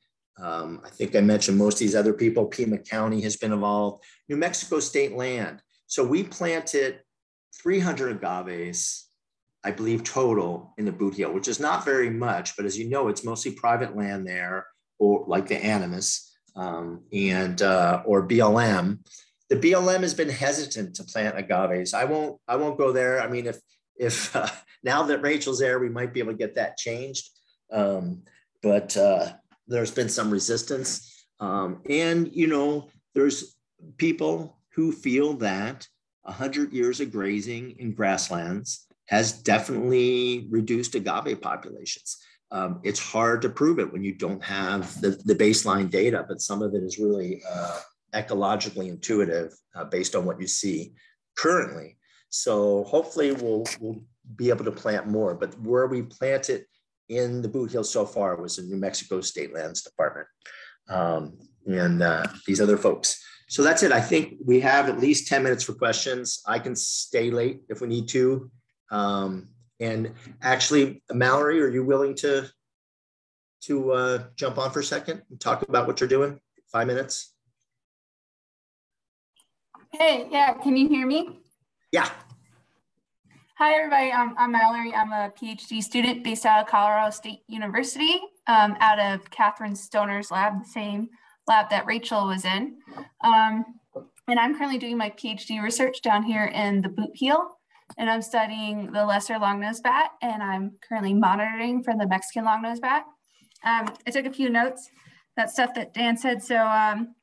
Um, I think I mentioned most of these other people. Pima County has been involved. New Mexico State Land. So we planted 300 agaves, I believe, total in the Boot Heel, which is not very much, but as you know, it's mostly private land there, or like the Animas um, and uh, or BLM. The BLM has been hesitant to plant agaves. I won't. I won't go there. I mean, if if uh, now that Rachel's there, we might be able to get that changed. Um, but uh, there's been some resistance. Um, and, you know, there's people who feel that 100 years of grazing in grasslands has definitely reduced agave populations. Um, it's hard to prove it when you don't have the, the baseline data, but some of it is really uh, ecologically intuitive uh, based on what you see currently. So hopefully we'll, we'll be able to plant more, but where we plant it in the Boot Heel so far was the New Mexico State Lands Department um, and uh, these other folks. So that's it. I think we have at least 10 minutes for questions. I can stay late if we need to. Um, and actually, Mallory, are you willing to to uh, jump on for a second and talk about what you're doing? Five minutes. Hey, yeah, can you hear me? Yeah. Hi, everybody. I'm, I'm Mallory. I'm a PhD student based out of Colorado State University, um, out of Kathryn Stoner's lab, the same lab that Rachel was in. Um, and I'm currently doing my PhD research down here in the boot heel. And I'm studying the lesser longnose bat, and I'm currently monitoring for the Mexican longnose bat. Um, I took a few notes, that stuff that Dan said. So um,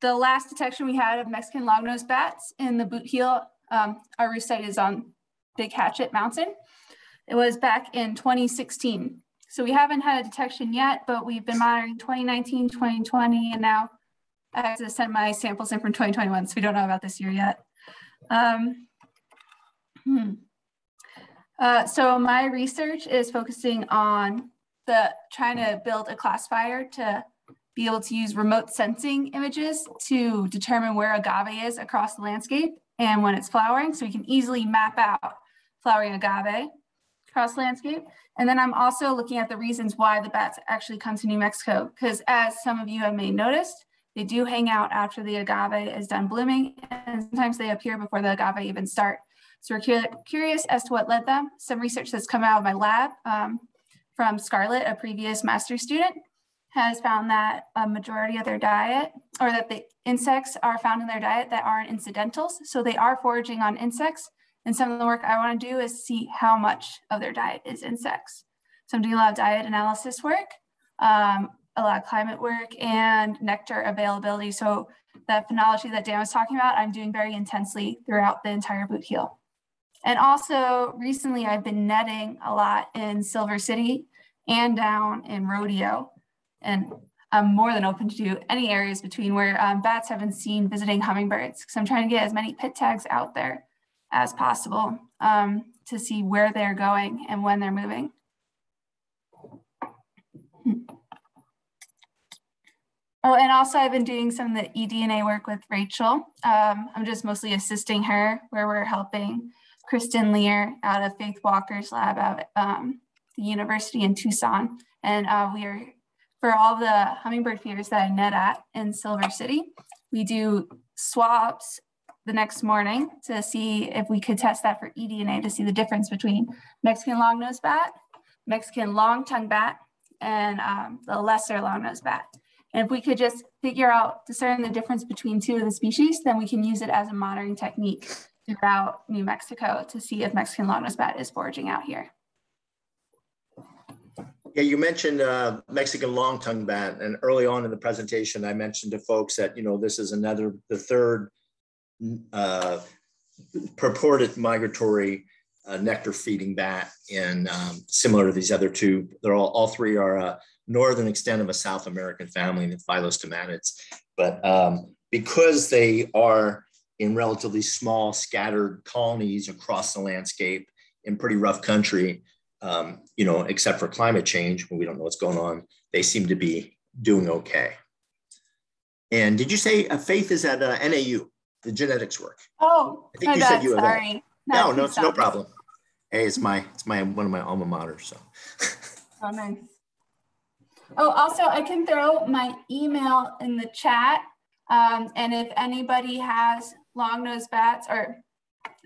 the last detection we had of Mexican longnose bats in the boot heel, um, our roost site is on Big Hatchet Mountain. It was back in 2016. So we haven't had a detection yet, but we've been monitoring 2019, 2020, and now I have to send my samples in from 2021, so we don't know about this year yet. Um, hmm. uh, so my research is focusing on the trying to build a classifier to be able to use remote sensing images to determine where agave is across the landscape and when it's flowering. So we can easily map out flowering agave across landscape. And then I'm also looking at the reasons why the bats actually come to New Mexico, because as some of you have may noticed, they do hang out after the agave is done blooming, and sometimes they appear before the agave even start. So we're curious as to what led them. Some research that's come out of my lab um, from Scarlett, a previous master student, has found that a majority of their diet, or that the insects are found in their diet that aren't incidentals. So they are foraging on insects, and some of the work I want to do is see how much of their diet is insects. So I'm doing a lot of diet analysis work, um, a lot of climate work and nectar availability. So that phenology that Dan was talking about, I'm doing very intensely throughout the entire boot heel. And also recently I've been netting a lot in Silver City and down in Rodeo. And I'm more than open to do any areas between where um, bats have been seen visiting hummingbirds because I'm trying to get as many pit tags out there as possible um, to see where they're going and when they're moving. Oh, and also I've been doing some of the eDNA work with Rachel. Um, I'm just mostly assisting her where we're helping Kristen Lear out of Faith Walker's lab at um, the university in Tucson. And uh, we are, for all the hummingbird feeders that I net at in Silver City, we do swabs the next morning to see if we could test that for eDNA to see the difference between Mexican long-nosed bat, Mexican long-tongued bat, and um, the lesser long-nosed bat. And if we could just figure out, discern the difference between two of the species, then we can use it as a monitoring technique throughout New Mexico to see if Mexican long-nosed bat is foraging out here. Yeah, you mentioned uh, Mexican long-tongued bat, and early on in the presentation, I mentioned to folks that you know this is another, the third uh, purported migratory uh, nectar feeding bat and um, similar to these other two. They're all, all three are a northern extent of a South American family, the Phyllostomatids. But um, because they are in relatively small scattered colonies across the landscape in pretty rough country, um, you know, except for climate change when we don't know what's going on, they seem to be doing okay. And did you say uh, Faith is at uh, NAU, the genetics work? Oh, I think you said you were sorry. No, no, it's no problem. Hey, it's my it's my one of my alma mater. So. oh, nice. Oh, also, I can throw my email in the chat. Um, and if anybody has long-nosed bats or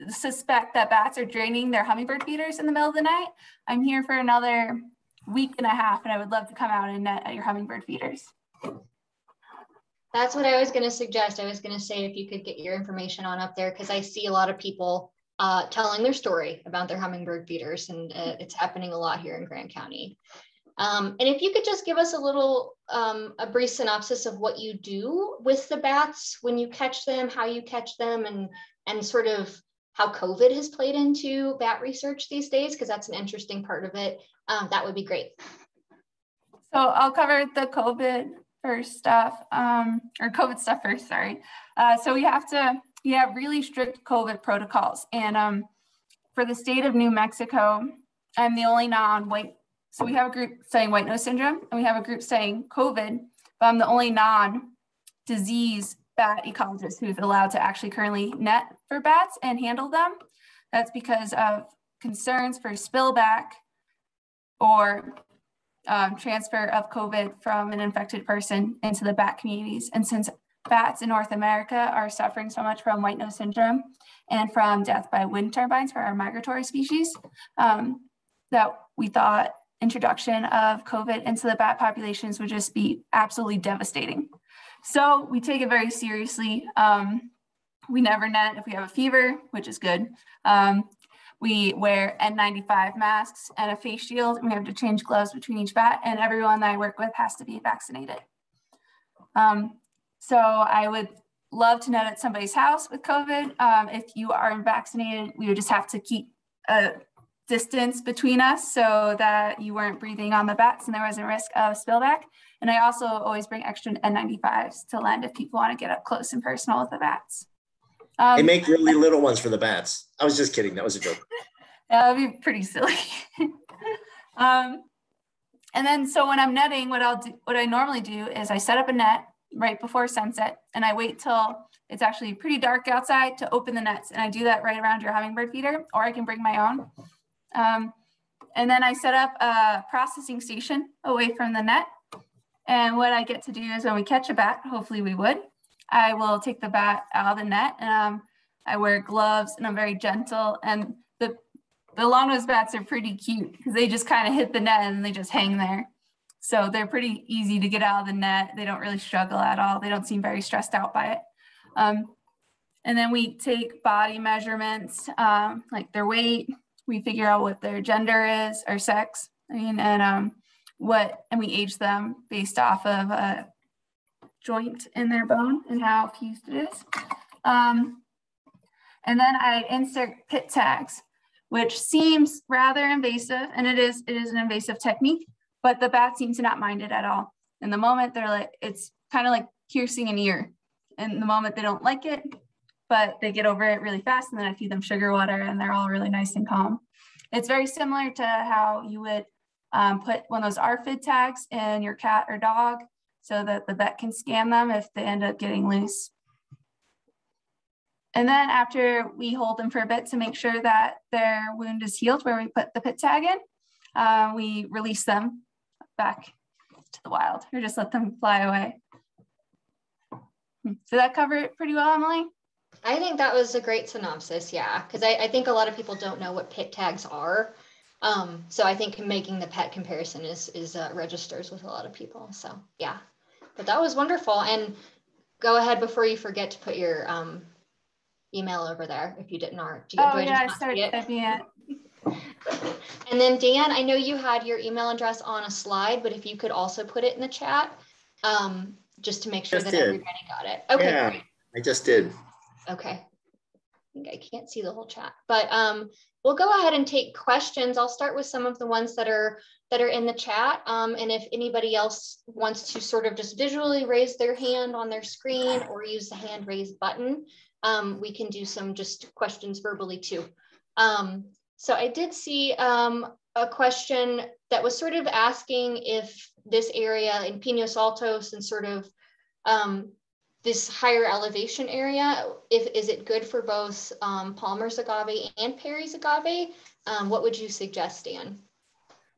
suspect that bats are draining their hummingbird feeders in the middle of the night, I'm here for another week and a half, and I would love to come out and net at your hummingbird feeders. That's what I was going to suggest. I was going to say if you could get your information on up there, because I see a lot of people uh, telling their story about their hummingbird feeders, and uh, it's happening a lot here in Grant County. Um, and if you could just give us a little, um, a brief synopsis of what you do with the bats when you catch them, how you catch them, and and sort of how COVID has played into bat research these days, because that's an interesting part of it. Um, that would be great. So I'll cover the COVID first stuff, um, or COVID stuff first. Sorry. Uh, so we have to we have really strict COVID protocols, and um, for the state of New Mexico, I'm the only non-white so we have a group saying white nose syndrome and we have a group saying COVID, but I'm the only non-disease bat ecologist who's allowed to actually currently net for bats and handle them. That's because of concerns for spillback or um, transfer of COVID from an infected person into the bat communities. And since bats in North America are suffering so much from white nose syndrome and from death by wind turbines for our migratory species, um, that we thought introduction of COVID into the bat populations would just be absolutely devastating. So we take it very seriously. Um, we never net if we have a fever, which is good. Um, we wear N95 masks and a face shield. And we have to change gloves between each bat and everyone that I work with has to be vaccinated. Um, so I would love to know that somebody's house with COVID. Um, if you aren't vaccinated, we would just have to keep a distance between us so that you weren't breathing on the bats and there wasn't risk of spillback. And I also always bring extra N95s to lend if people want to get up close and personal with the bats. Um, they make really little ones for the bats. I was just kidding. That was a joke. that would be pretty silly. um, and then, so when I'm netting, what I'll do, what I normally do is I set up a net right before sunset and I wait till it's actually pretty dark outside to open the nets. And I do that right around your hummingbird feeder, or I can bring my own. Um, and then I set up a processing station away from the net. And what I get to do is when we catch a bat, hopefully we would, I will take the bat out of the net. Um, I wear gloves and I'm very gentle. And the, the long-nosed bats are pretty cute because they just kind of hit the net and they just hang there. So they're pretty easy to get out of the net. They don't really struggle at all. They don't seem very stressed out by it. Um, and then we take body measurements, um, like their weight, we figure out what their gender is or sex. I mean, and um, what, and we age them based off of a joint in their bone and how fused it is. Um, and then I insert pit tags, which seems rather invasive, and it is, it is an invasive technique, but the bats seem to not mind it at all. And the moment they're like, it's kind of like piercing an ear. And the moment they don't like it, but they get over it really fast and then I feed them sugar water and they're all really nice and calm. It's very similar to how you would um, put one of those RFID tags in your cat or dog so that the vet can scan them if they end up getting loose. And then after we hold them for a bit to make sure that their wound is healed where we put the pit tag in, uh, we release them back to the wild or just let them fly away. Hmm. Did that cover it pretty well, Emily? I think that was a great synopsis. Yeah. Cause I, I think a lot of people don't know what pit tags are. Um, so I think making the pet comparison is, is uh, registers with a lot of people. So yeah, but that was wonderful. And go ahead before you forget to put your um, email over there if you didn't already. Do you, oh, do I yeah, I started typing it. and then Dan, I know you had your email address on a slide, but if you could also put it in the chat, um, just to make sure just that did. everybody got it. Okay, yeah, great. I just did. Okay. I think I can't see the whole chat, but um, we'll go ahead and take questions. I'll start with some of the ones that are that are in the chat. Um, and if anybody else wants to sort of just visually raise their hand on their screen or use the hand raise button, um, we can do some just questions verbally too. Um, so I did see um, a question that was sort of asking if this area in Pinos Altos and sort of um, this higher elevation area, if is it good for both um, Palmer's agave and Parry's agave? What would you suggest, Dan?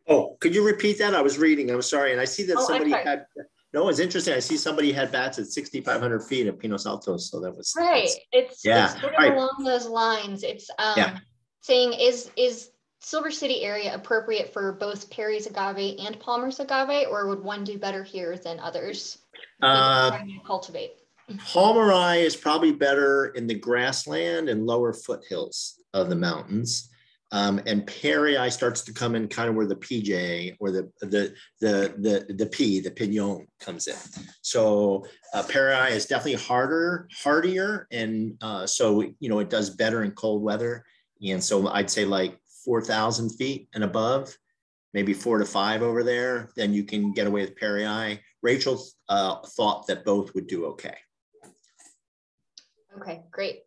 Oh, could you repeat that? I was reading. I'm sorry, and I see that Oh, somebody had. No, it's interesting. I see somebody had bats at 6,500 feet at Pinos Altos, so that was Right. It's, Yeah, it's sort of right. along those lines. It's um, Yeah. saying is is Silver City area appropriate for both Parry's agave and Palmer's agave, or would one do better here than others? Uh, cultivate. Palmeri is probably better in the grassland and lower foothills of the mountains. Um, and Parry starts to come in kind of where the PJ or the the the the the P, the piñon comes in. So uh, Parry is definitely harder, hardier, and uh, so you know it does better in cold weather. And so I'd say like four thousand feet and above, maybe four to five over there. Then you can get away with Parry. Rachel uh, thought that both would do okay. Okay, great.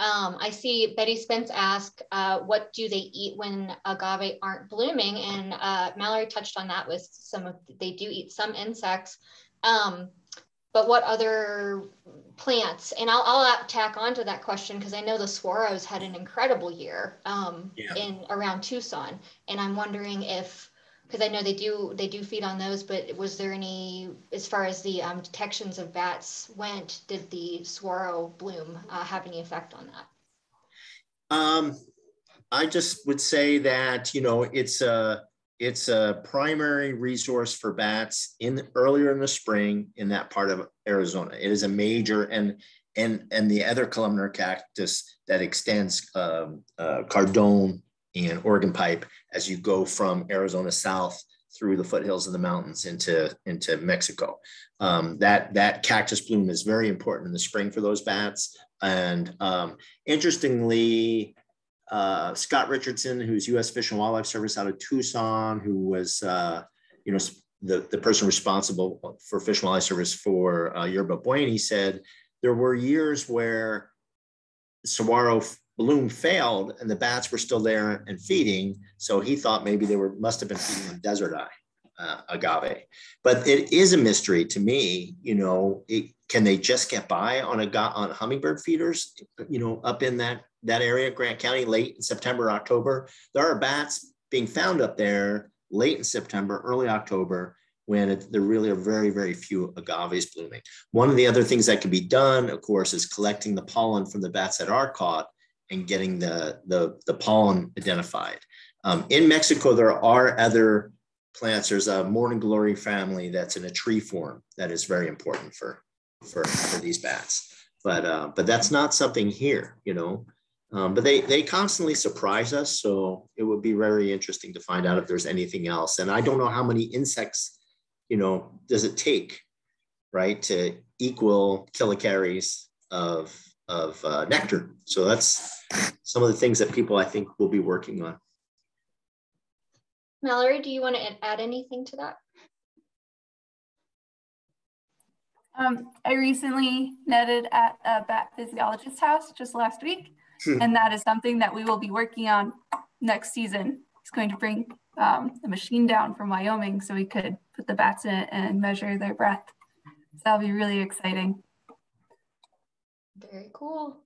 Um, I see Betty Spence ask, uh, what do they eat when agave aren't blooming? And uh, Mallory touched on that with some of, they do eat some insects. Um, but what other plants? And I'll, I'll tack onto that question because I know the saguaros had an incredible year um, Yeah. in around Tucson. And I'm wondering if, because I know they do they do feed on those, but was there any as far as the um, detections of bats went? Did the saguaro bloom uh, have any effect on that? Um, I just would say that you know it's a it's a primary resource for bats in earlier in the spring in that part of Arizona. It is a major and and and the other columnar cactus that extends um, uh, cardón and organ pipe as you go from Arizona south through the foothills of the mountains into into Mexico. Um, that that cactus bloom is very important in the spring for those bats. And um, interestingly, uh, Scott Richardson, who's U.S. Fish and Wildlife Service out of Tucson, who was uh, you know the, the person responsible for Fish and Wildlife Service for uh, Yerba Buena, he said there were years where saguaro bloom failed and the bats were still there and feeding. So he thought maybe they were must have been feeding on desert eye uh, agave. But it is a mystery to me. You know, it, can they just get by on a on hummingbird feeders? You know, up in that that area, Grant County, late in September, October. There are bats being found up there late in September, early October, when it, there really are very, very few agaves blooming. One of the other things that can be done, of course, is collecting the pollen from the bats that are caught and getting the, the, the pollen identified. Um, in Mexico, there are other plants. There's a morning glory family that's in a tree form that is very important for, for, for these bats. But, uh, but that's not something here, you know. Um, but they, they constantly surprise us. So it would be very interesting to find out if there's anything else. And I don't know how many insects, you know, does it take, right, to equal kilocalories of, of uh, nectar. So that's some of the things that people I think will be working on. Mallory, do you want to add anything to that? Um, I recently netted at a bat physiologist's house just last week, Hmm. and that is something that we will be working on next season. He's going to bring um, the machine down from Wyoming so we could put the bats in it and measure their breath. So that'll be really exciting. Very cool.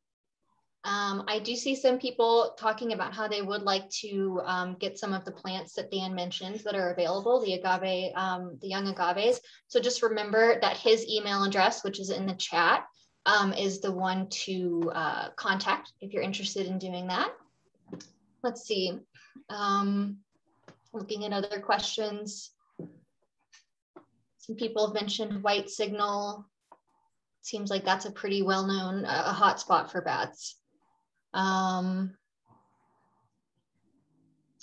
Um, I do see some people talking about how they would like to um, get some of the plants that Dan mentioned that are available, the agave, um, the young agaves. So just remember that his email address, which is in the chat, um, is the one to uh, contact if you're interested in doing that. Let's see. Um, looking at other questions. Some people have mentioned white signal. Seems like that's a pretty well-known uh, a hotspot for bats. Um,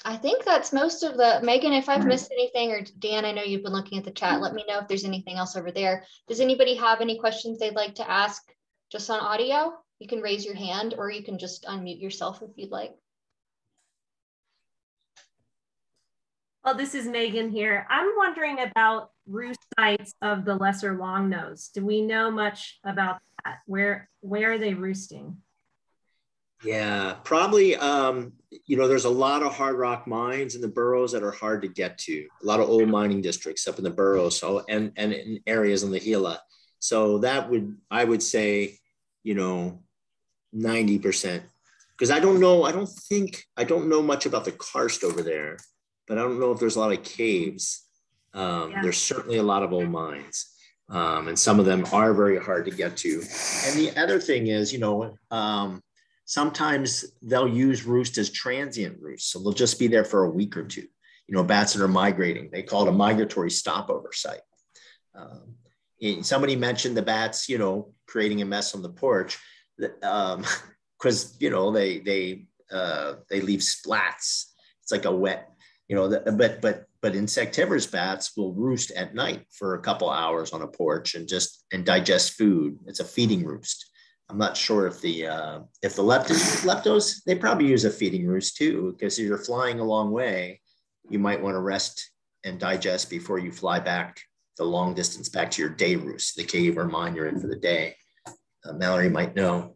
I think that's most of the, Megan, if I've missed anything, or Dan, I know you've been looking at the chat, let me know if there's anything else over there. Does anybody have any questions they'd like to ask just on audio? You can raise your hand or you can just unmute yourself if you'd like. Well, this is Megan here. I'm wondering about roost sites of the lesser longnose. Do we know much about that? Where where are they roosting? Yeah, probably. Um, you know, there's a lot of hard rock mines in the Burros that are hard to get to. A lot of old mining districts up in the Burros, so and and in areas in the Gila. So that would I would say, you know, ninety percent. Because I don't know, I don't think I don't know much about the karst over there, but I don't know if there's a lot of caves. Um, yeah. There's certainly a lot of old mines. Um, and some of them are very hard to get to. And the other thing is, you know, um, sometimes they'll use roost as transient roost. So they'll just be there for a week or two. You know, bats that are migrating, they call it a migratory stopover site. Um, somebody mentioned the bats, you know, creating a mess on the porch, because um, you know they they uh, they leave splats. It's like a wet, you know. The, but but but insectivorous bats will roost at night for a couple hours on a porch and just and digest food. It's a feeding roost. I'm not sure if the uh, if the leptos, leptos they probably use a feeding roost too because if you're flying a long way, you might want to rest and digest before you fly back the long distance back to your day roost, the cave or mine you're in for the day. Uh, Mallory might know,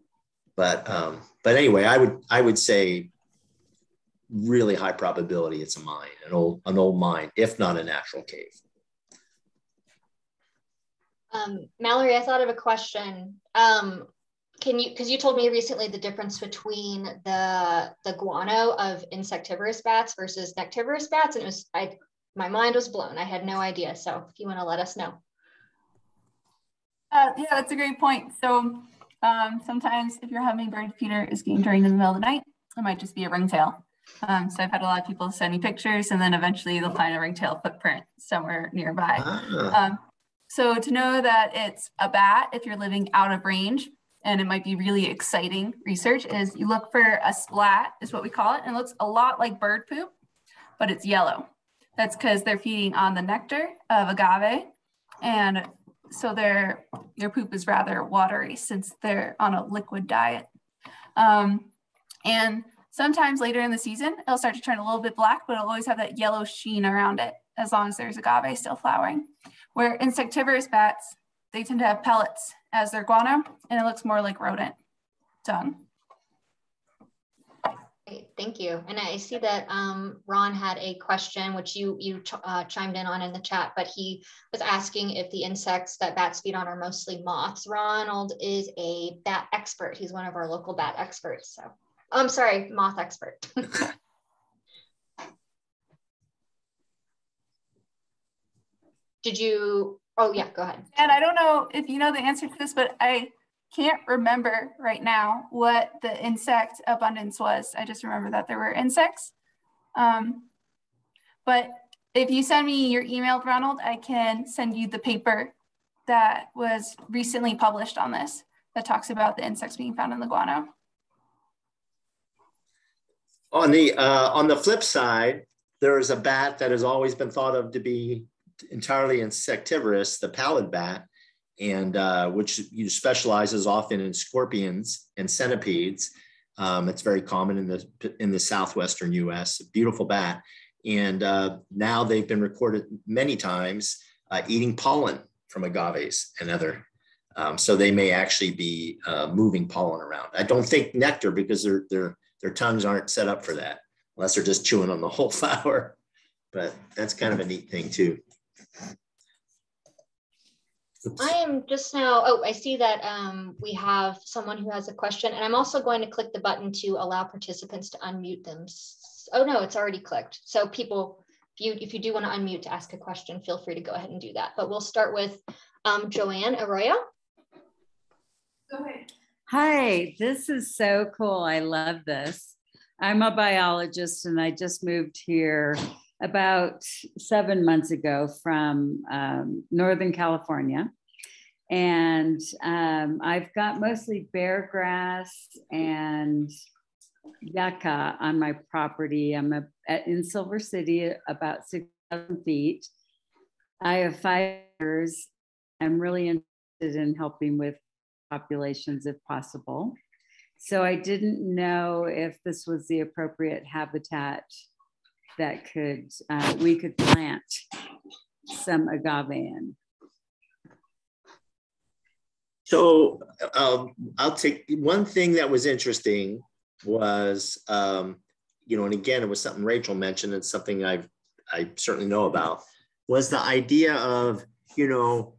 but um, but anyway, I would I would say really high probability it's a mine, an old an old mine, if not a natural cave. Um, Mallory, I thought of a question. Um, can you, because you told me recently the difference between the the guano of insectivorous bats versus nectivorous bats, and it was I my mind was blown. I had no idea. So if you want to let us know. Uh, yeah, that's a great point. So um, sometimes if your hummingbird feeder is getting drained in the middle of the night, it might just be a ringtail. Um, so I've had a lot of people send me pictures and then eventually they'll find a ringtail footprint somewhere nearby. Ah. Um, so to know that it's a bat, if you're living out of range, and it might be really exciting research, is you look for a splat, is what we call it. And it looks a lot like bird poop, but it's yellow. That's because they're feeding on the nectar of agave. And so their, their poop is rather watery since they're on a liquid diet. Um, and Sometimes later in the season, it'll start to turn a little bit black, but it'll always have that yellow sheen around it as long as there's agave still flowering. Where insectivorous bats, they tend to have pellets as their guano, and it looks more like rodent dung. Great, thank you. And I see that um, Ron had a question, which you you ch uh, chimed in on in the chat, but he was asking if the insects that bats feed on are mostly moths. Ronald is a bat expert. He's one of our local bat experts. So I'm sorry, moth expert. Did you, oh yeah, go ahead. And I don't know if you know the answer to this, but I can't remember right now what the insect abundance was. I just remember that there were insects. Um, but if you send me your email, Ronald, I can send you the paper that was recently published on this that talks about the insects being found in the guano. On the uh, on the flip side, there is a bat that has always been thought of to be entirely insectivorous, the pallid bat, and uh, which specializes often in scorpions and centipedes. Um, it's very common in the in the southwestern U.S. A beautiful bat, and uh, now they've been recorded many times uh, eating pollen from agaves and other. Um, so they may actually be uh, moving pollen around. I don't think nectar because they're they're their tongues aren't set up for that unless they're just chewing on the whole flower. But that's kind of a neat thing too. Oops. I am just now, oh, I see that um, we have someone who has a question and I'm also going to click the button to allow participants to unmute them. Oh no, it's already clicked. So people, if you, if you do want to unmute to ask a question, feel free to go ahead and do that. But we'll start with um, Joanne Arroyo. Go ahead. Hi, this is so cool. I love this. I'm a biologist and I just moved here about seven months ago from um, Northern California. And um, I've got mostly bear grass and yucca on my property. I'm a, at, in Silver City, about 6,000 feet. I have five years. I'm really interested in helping with populations if possible. So I didn't know if this was the appropriate habitat that could uh, we could plant some agave in. So um, I'll take one thing that was interesting was, um, you know, and again, it was something Rachel mentioned. It's something I I certainly know about was the idea of, you know,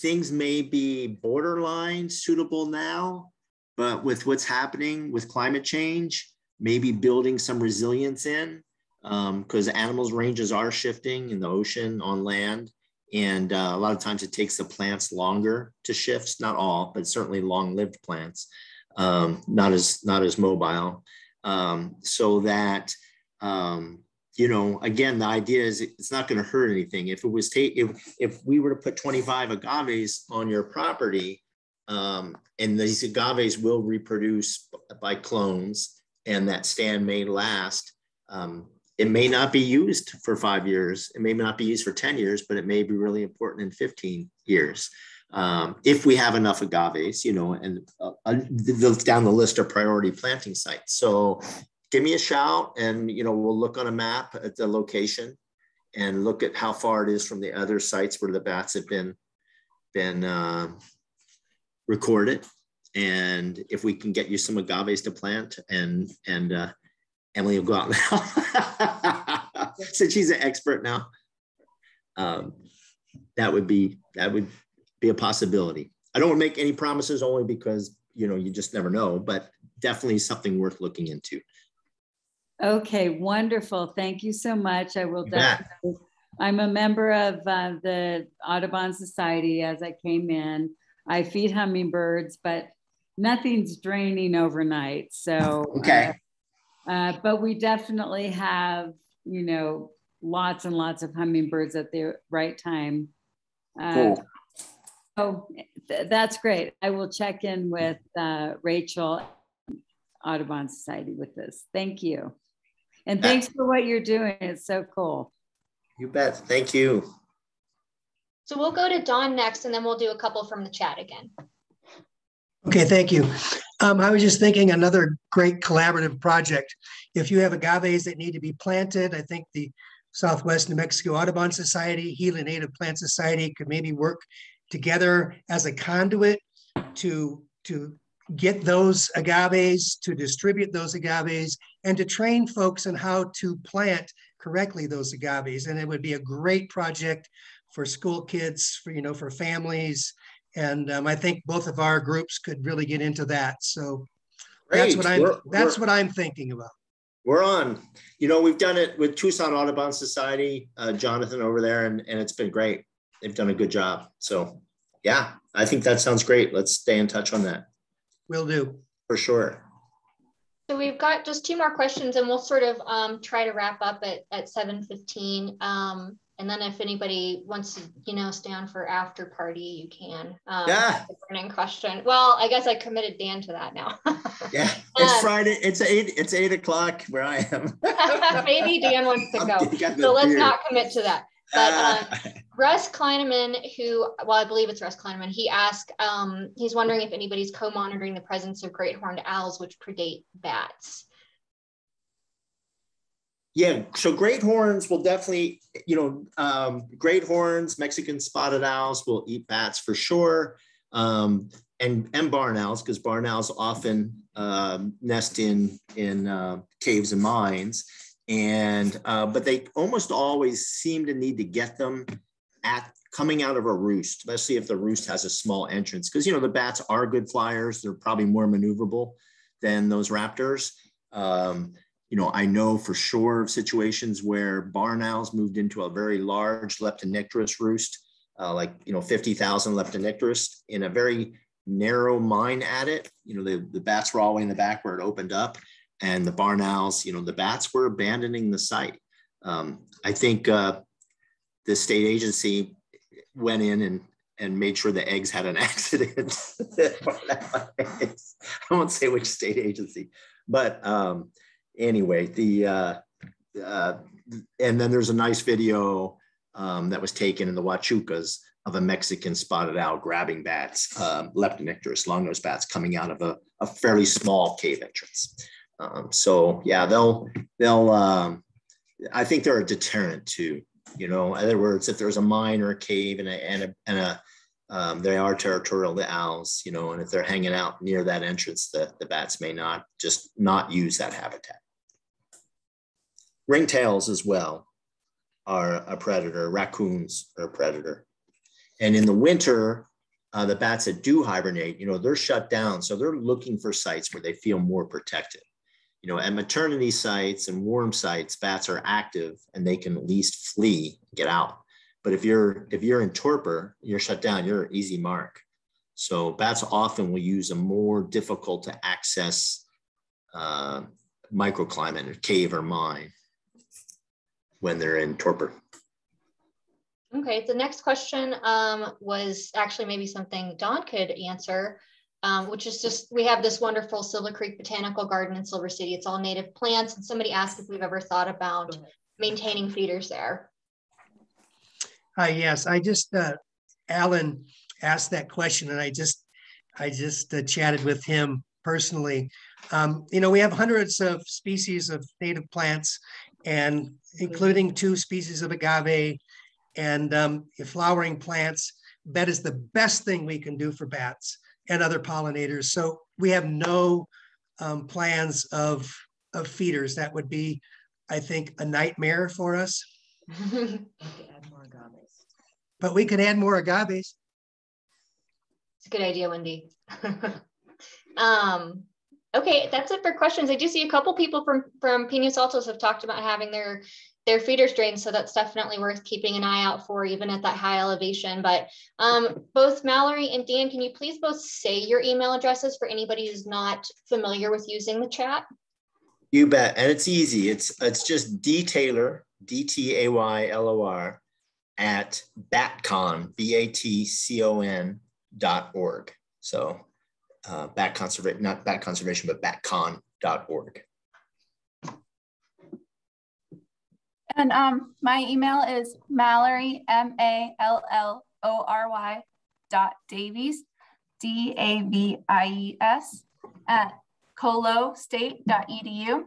things may be borderline suitable now, but with what's happening with climate change, maybe building some resilience in because um, animals ranges are shifting in the ocean on land and uh, a lot of times it takes the plants longer to shift not all but certainly long-lived plants um, not as not as mobile. Um, so that um, you know again the idea is it's not going to hurt anything if it was take if, if we were to put 25 agaves on your property um, and these agaves will reproduce by clones and that stand may last um, it may not be used for five years. It may not be used for 10 years, but it may be really important in 15 years. Um, if we have enough agaves, you know, and uh, uh down the list of priority planting sites. So give me a shout and, you know, we'll look on a map at the location and look at how far it is from the other sites where the bats have been, been uh, recorded. And if we can get you some agaves to plant and, and uh, Emily will go out now. Since she's an expert now, um, that would be that would be a possibility. I don't want to make any promises only because you know you just never know, but definitely something worth looking into. Okay, wonderful. Thank you so much. I will definitely. I'm a member of uh, the Audubon Society as I came in. I feed hummingbirds, but nothing's draining overnight. So okay. Uh, uh, but we definitely have, you know, lots and lots of hummingbirds at the right time. Uh, cool. Oh, th that's great. I will check in with uh, Rachel, Audubon Society with this. Thank you. And thanks for what you're doing. It's so cool. You bet. Thank you. So we'll go to Don next, and then we'll do a couple from the chat again. Okay, thank you. Um, I was just thinking another great collaborative project. If you have agaves that need to be planted, I think the Southwest New Mexico Audubon Society, Gila Native Plant Society could maybe work together as a conduit to, to get those agaves, to distribute those agaves, and to train folks on how to plant correctly those agaves. And it would be a great project for school kids, for you know, for families, and um, I think both of our groups could really get into that. So Great. that's what I'm we're, that's we're, what I'm thinking about. We're on. You know, we've done it with Tucson Audubon Society, uh, Jonathan over there, and, and it's been great. They've done a good job. So yeah, I think that sounds great. Let's stay in touch on that. Will do. For sure. So we've got just two more questions and we'll sort of um, try to wrap up at, at 7.15. Um, and then if anybody wants to, you know, stay on for after party, you can. Um, yeah. Burning question. Well, I guess I committed Dan to that now. yeah, it's um, Friday. It's eight. It's eight o'clock where I am. maybe Dan wants to go. So let's beer. not commit to that. But uh, Russ Kleineman, who, well, I believe it's Russ Kleineman, he asked, um, he's wondering if anybody's co-monitoring the presence of great horned owls, which predate bats. Yeah, so great horns will definitely, you know, um, great horns, Mexican spotted owls will eat bats for sure, um, and and barn owls because barn owls often um, nest in in uh, caves and mines, and uh, but they almost always seem to need to get them at coming out of a roost, especially if the roost has a small entrance, because you know the bats are good flyers; they're probably more maneuverable than those raptors. Um, you know, I know for sure of situations where barn owls moved into a very large leptonycteris roost, uh, like, you know, 50,000 leptonycteris in a very narrow mine at it. You know, the, the bats were all the way in the back where it opened up and the barn owls, you know, the bats were abandoning the site. Um, I think uh, the state agency went in and and made sure the eggs had an accident. I won't say which state agency, but um, anyway, the uh, uh, and then there's a nice video um, that was taken in the Huachucas of a Mexican spotted owl grabbing bats, um, Leptonycteris longnose bats, coming out of a, a fairly small cave entrance. Um, so yeah, they'll they'll. Um, I think they're a deterrent too. You know, in other words, if there's a mine or a cave and a and a, and a um, they are territorial, to owls, you know, and if they're hanging out near that entrance, the, the bats may not just not use that habitat. Ringtails as well are a predator, raccoons are a predator. And in the winter, uh, the bats that do hibernate, you know, they're shut down. So they're looking for sites where they feel more protected. You know, at maternity sites and warm sites, bats are active and they can at least flee, get out. But if you're if you're in torpor, you're shut down. You're an easy mark. So bats often will use a more difficult to access uh, microclimate, a cave or mine, when they're in torpor. Okay, the next question um, was actually maybe something Don could answer, um, which is just we have this wonderful Silver Creek Botanical Garden in Silver City. It's all native plants, and somebody asked if we've ever thought about maintaining feeders there. Hi, yes, I just, uh, Alan asked that question and I just, I just uh, chatted with him personally. Um, you know, we have hundreds of species of native plants and including two species of agave and um, flowering plants. That is the best thing we can do for bats and other pollinators. So we have no um, plans of, of feeders. That would be, I think, a nightmare for us. but we could add more agaves. It's a good idea, Wendy. um, okay, that's it for questions. I do see a couple people from from Pinos Altos have talked about having their their feeders drained, so that's definitely worth keeping an eye out for, even at that high elevation. But um, both Mallory and Dan, can you please both say your email addresses for anybody who's not familiar with using the chat? You bet, and it's easy. It's it's just D Taylor, D T A Y L O R at batcon, B-A-T-C-O-N dot org. So uh, bat conservation, not bat conservation, but batcon dot org. And um, my email is Mallory, M-A-L-L-O-R-Y dot Davies, D-A-V-I-E-S at colostate.edu.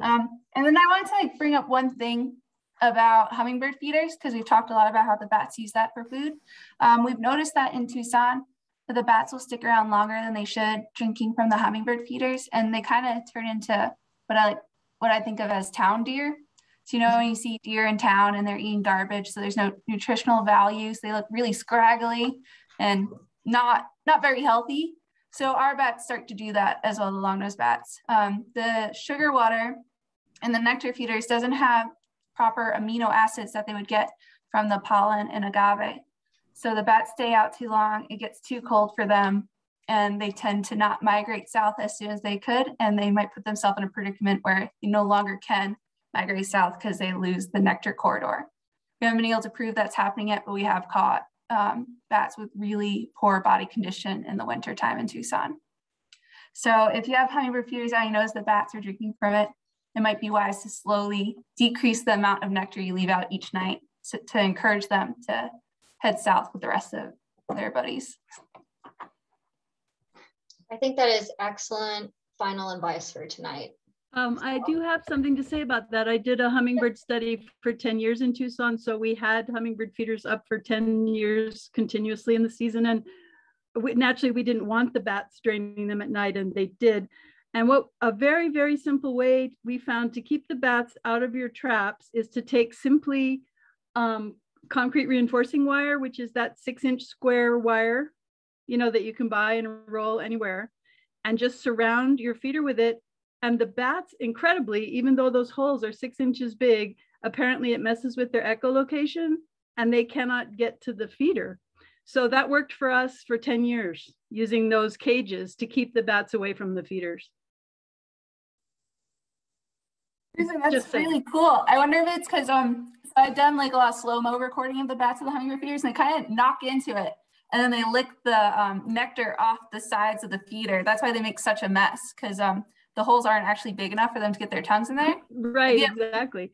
Um, and then I wanted to like bring up one thing about hummingbird feeders because we've talked a lot about how the bats use that for food. Um, we've noticed that in Tucson, that the bats will stick around longer than they should drinking from the hummingbird feeders, and they kind of turn into what I like, what I think of as town deer. So you know when you see deer in town and they're eating garbage, so there's no nutritional value, so they look really scraggly and not not very healthy. So our bats start to do that as well, the long-nosed bats. Um, the sugar water and the nectar feeders doesn't have proper amino acids that they would get from the pollen and agave. So the bats stay out too long, it gets too cold for them, and they tend to not migrate south as soon as they could, and they might put themselves in a predicament where they no longer can migrate south because they lose the nectar corridor. We haven't been able to prove that's happening yet, but we have caught um, bats with really poor body condition in the winter time in Tucson. So if you have hummingbird feeders out, you notice the bats are drinking from it, it might be wise to slowly decrease the amount of nectar you leave out each night to, to encourage them to head south with the rest of their buddies. I think that is excellent final advice for tonight. Um, I do have something to say about that. I did a hummingbird study for 10 years in Tucson. So we had hummingbird feeders up for 10 years continuously in the season. And we, naturally, we didn't want the bats draining them at night, and they did. And what a very, very simple way we found to keep the bats out of your traps is to take simply um, concrete reinforcing wire, which is that six inch square wire, you know, that you can buy and roll anywhere, and just surround your feeder with it. And the bats, incredibly, even though those holes are six inches big, apparently it messes with their echolocation and they cannot get to the feeder. So that worked for us for 10 years using those cages to keep the bats away from the feeders. That's Just really cool. I wonder if it's because um so I've done like a lot of slow-mo recording of the bats of the hummingbird feeders and they kind of knock into it and then they lick the um, nectar off the sides of the feeder. That's why they make such a mess because um the holes aren't actually big enough for them to get their tongues in there. Right, have, exactly.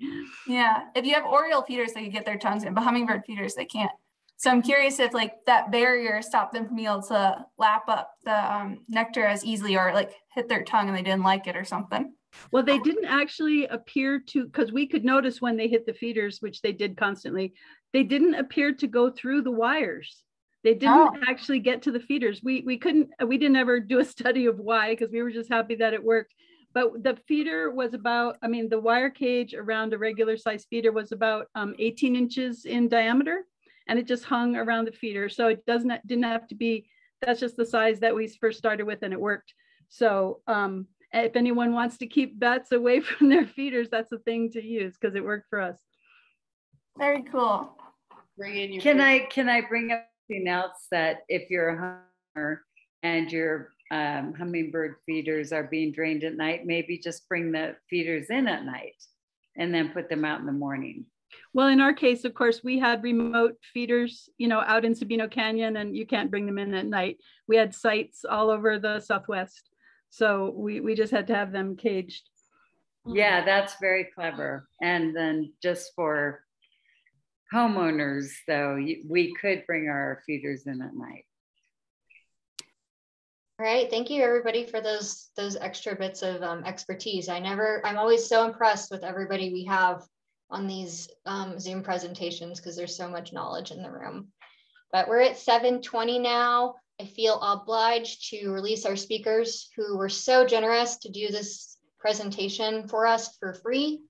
Yeah. If you have oriole feeders, they can get their tongues in, but hummingbird feeders, they can't. So I'm curious if like that barrier stopped them from being able to lap up the um, nectar as easily or like hit their tongue and they didn't like it or something. Well, they didn't actually appear to, because we could notice when they hit the feeders, which they did constantly, they didn't appear to go through the wires. They didn't Oh. actually get to the feeders. We we couldn't we didn't ever do a study of why because we were just happy that it worked. But the feeder was about, I mean, the wire cage around a regular size feeder was about um, 18 inches in diameter, and it just hung around the feeder. So it doesn't didn't have to be. That's just the size that we first started with, and it worked. So um, if anyone wants to keep bats away from their feeders, that's the thing to use because it worked for us. Very cool. Bring in your. Can food. I, can I bring up something else that if you're a hunter and your um, hummingbird feeders are being drained at night, maybe just bring the feeders in at night and then put them out in the morning. Well, in our case, of course, we had remote feeders, you know, out in Sabino Canyon, and you can't bring them in at night. We had sites all over the Southwest. So we, we just had to have them caged. Yeah, that's very clever. And then just for homeowners though, we could bring our feeders in at night. All right, thank you everybody for those those extra bits of um, expertise. I never, I'm always so impressed with everybody we have on these um, Zoom presentations because there's so much knowledge in the room. But we're at 7:20 now. I feel obliged to release our speakers who were so generous to do this presentation for us for free.